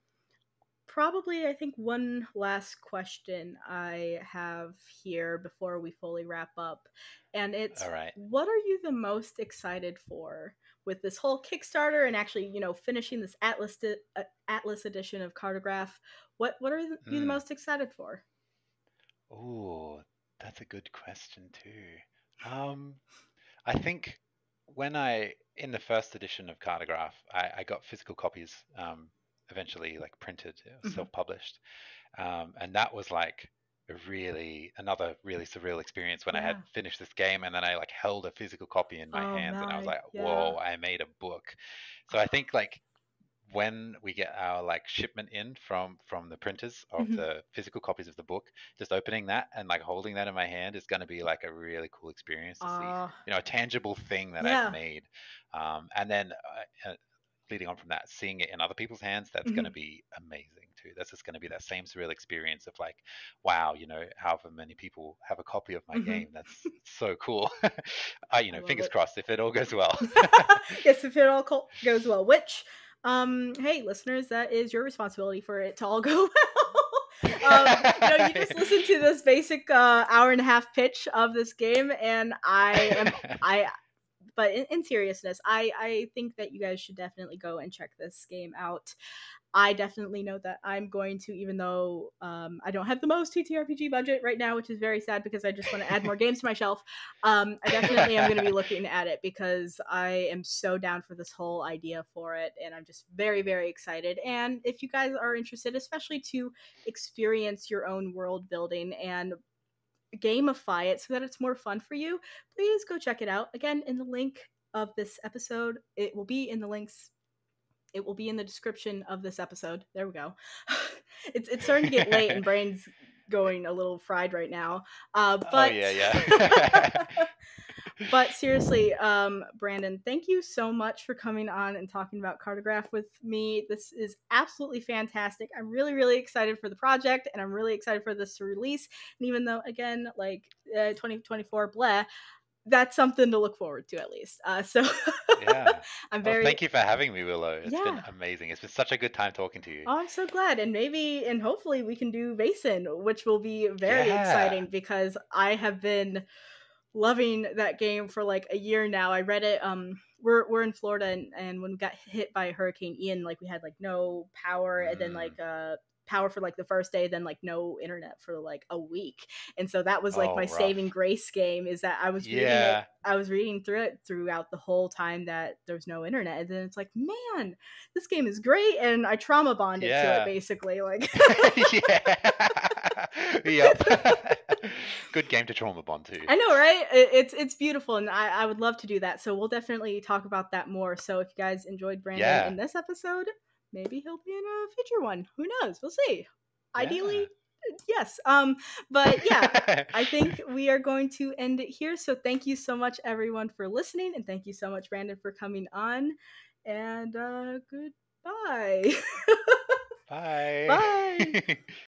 A: probably I think one last question I have here before we fully wrap up, and it's
B: All right.
A: what are you the most excited for with this whole Kickstarter and actually you know finishing this Atlas di- uh, Atlas edition of Cartograph? What what are you the
B: Hmm.
A: most excited for?
B: Oh, that's a good question too. Um, I think when I in the first edition of Cartograph, I, I got physical copies um, eventually like printed, uh,
A: Mhm.
B: self-published, um, and that was like really another really surreal experience when I had finished this game and then I like held a physical copy in my
A: Oh,
B: hands and I was like,
A: Yeah.
B: whoa, I made a book. So I think like when we get our like shipment in from from the printers of
A: Mhm.
B: the physical copies of the book just opening that and like holding that in my hand is going to be like a really cool experience to see
A: Uh,
B: you know a tangible thing that
A: Yeah.
B: i've made um, and then uh, uh, leading on from that seeing it in other people's hands that's going to be amazing too that's just going to be that same surreal experience of like wow you know however many people have a copy of my
A: Mhm.
B: game that's so cool uh, you know fingers
A: it.
B: crossed if it all goes well
A: yes, if it all co- goes well. Which, um, hey, listeners, that is your responsibility for it to all go well. um, you know, you just listen to this basic uh, hour and a half pitch of this game, and I am I. But in, in seriousness, I I think that you guys should definitely go and check this game out. I definitely know that I'm going to, even though um, I don't have the most TTRPG budget right now, which is very sad because I just want to add more games to my shelf. Um, I definitely am going to be looking at it because I am so down for this whole idea for it, and I'm just very, very excited. And if you guys are interested, especially to experience your own world building and gamify it so that it's more fun for you, please go check it out. Again, in the link of this episode, it will be in the links. It will be in the description of this episode. There we go. it's it's starting to get late and brain's going a little fried right now. Uh,
B: oh
A: but
B: yeah yeah
A: but seriously, um, Brandon, thank you so much for coming on and talking about Cartograph with me. This is absolutely fantastic. I'm really, really excited for the project, and I'm really excited for this to release. And even though, again, like uh, 2024, blah, that's something to look forward to at least. Uh, so
B: yeah
A: I'm
B: Well,
A: very.
B: thank you for having me, Willow. It's been amazing. It's been such a good time talking to you.
A: Oh, I'm so glad. And maybe and hopefully we can do Vaesen, which will be very
B: Yeah.
A: exciting because I have been loving that game for like a year now. I read it um we're we're in Florida and, and when we got hit by Hurricane Ian, like we had like no power and then
B: Mm.
A: like uh power for like the first day, then like no internet for like a week. And so that was like
B: Oh,
A: my
B: rough.
A: saving grace game is that I was reading it
B: Yeah.
A: I was reading through it throughout the whole time that there was no internet, and then it's like, man, this game is great, and I trauma bonded to it basically. Like,
B: yeah. yep. Good game to trauma bond to.
A: I know, right? It, it's it's beautiful, and I, I would love to do that. So we'll definitely talk about that more. So if you guys enjoyed Brandon
B: Yeah.
A: in this episode, maybe he'll be in a future one. Who knows? We'll see. Ideally, yes. Um, but yeah. I think we are going to end it here. So thank you so much, everyone, for listening, and thank you so much, Brandon, for coming on. And uh, goodbye.
B: Bye.
A: Bye.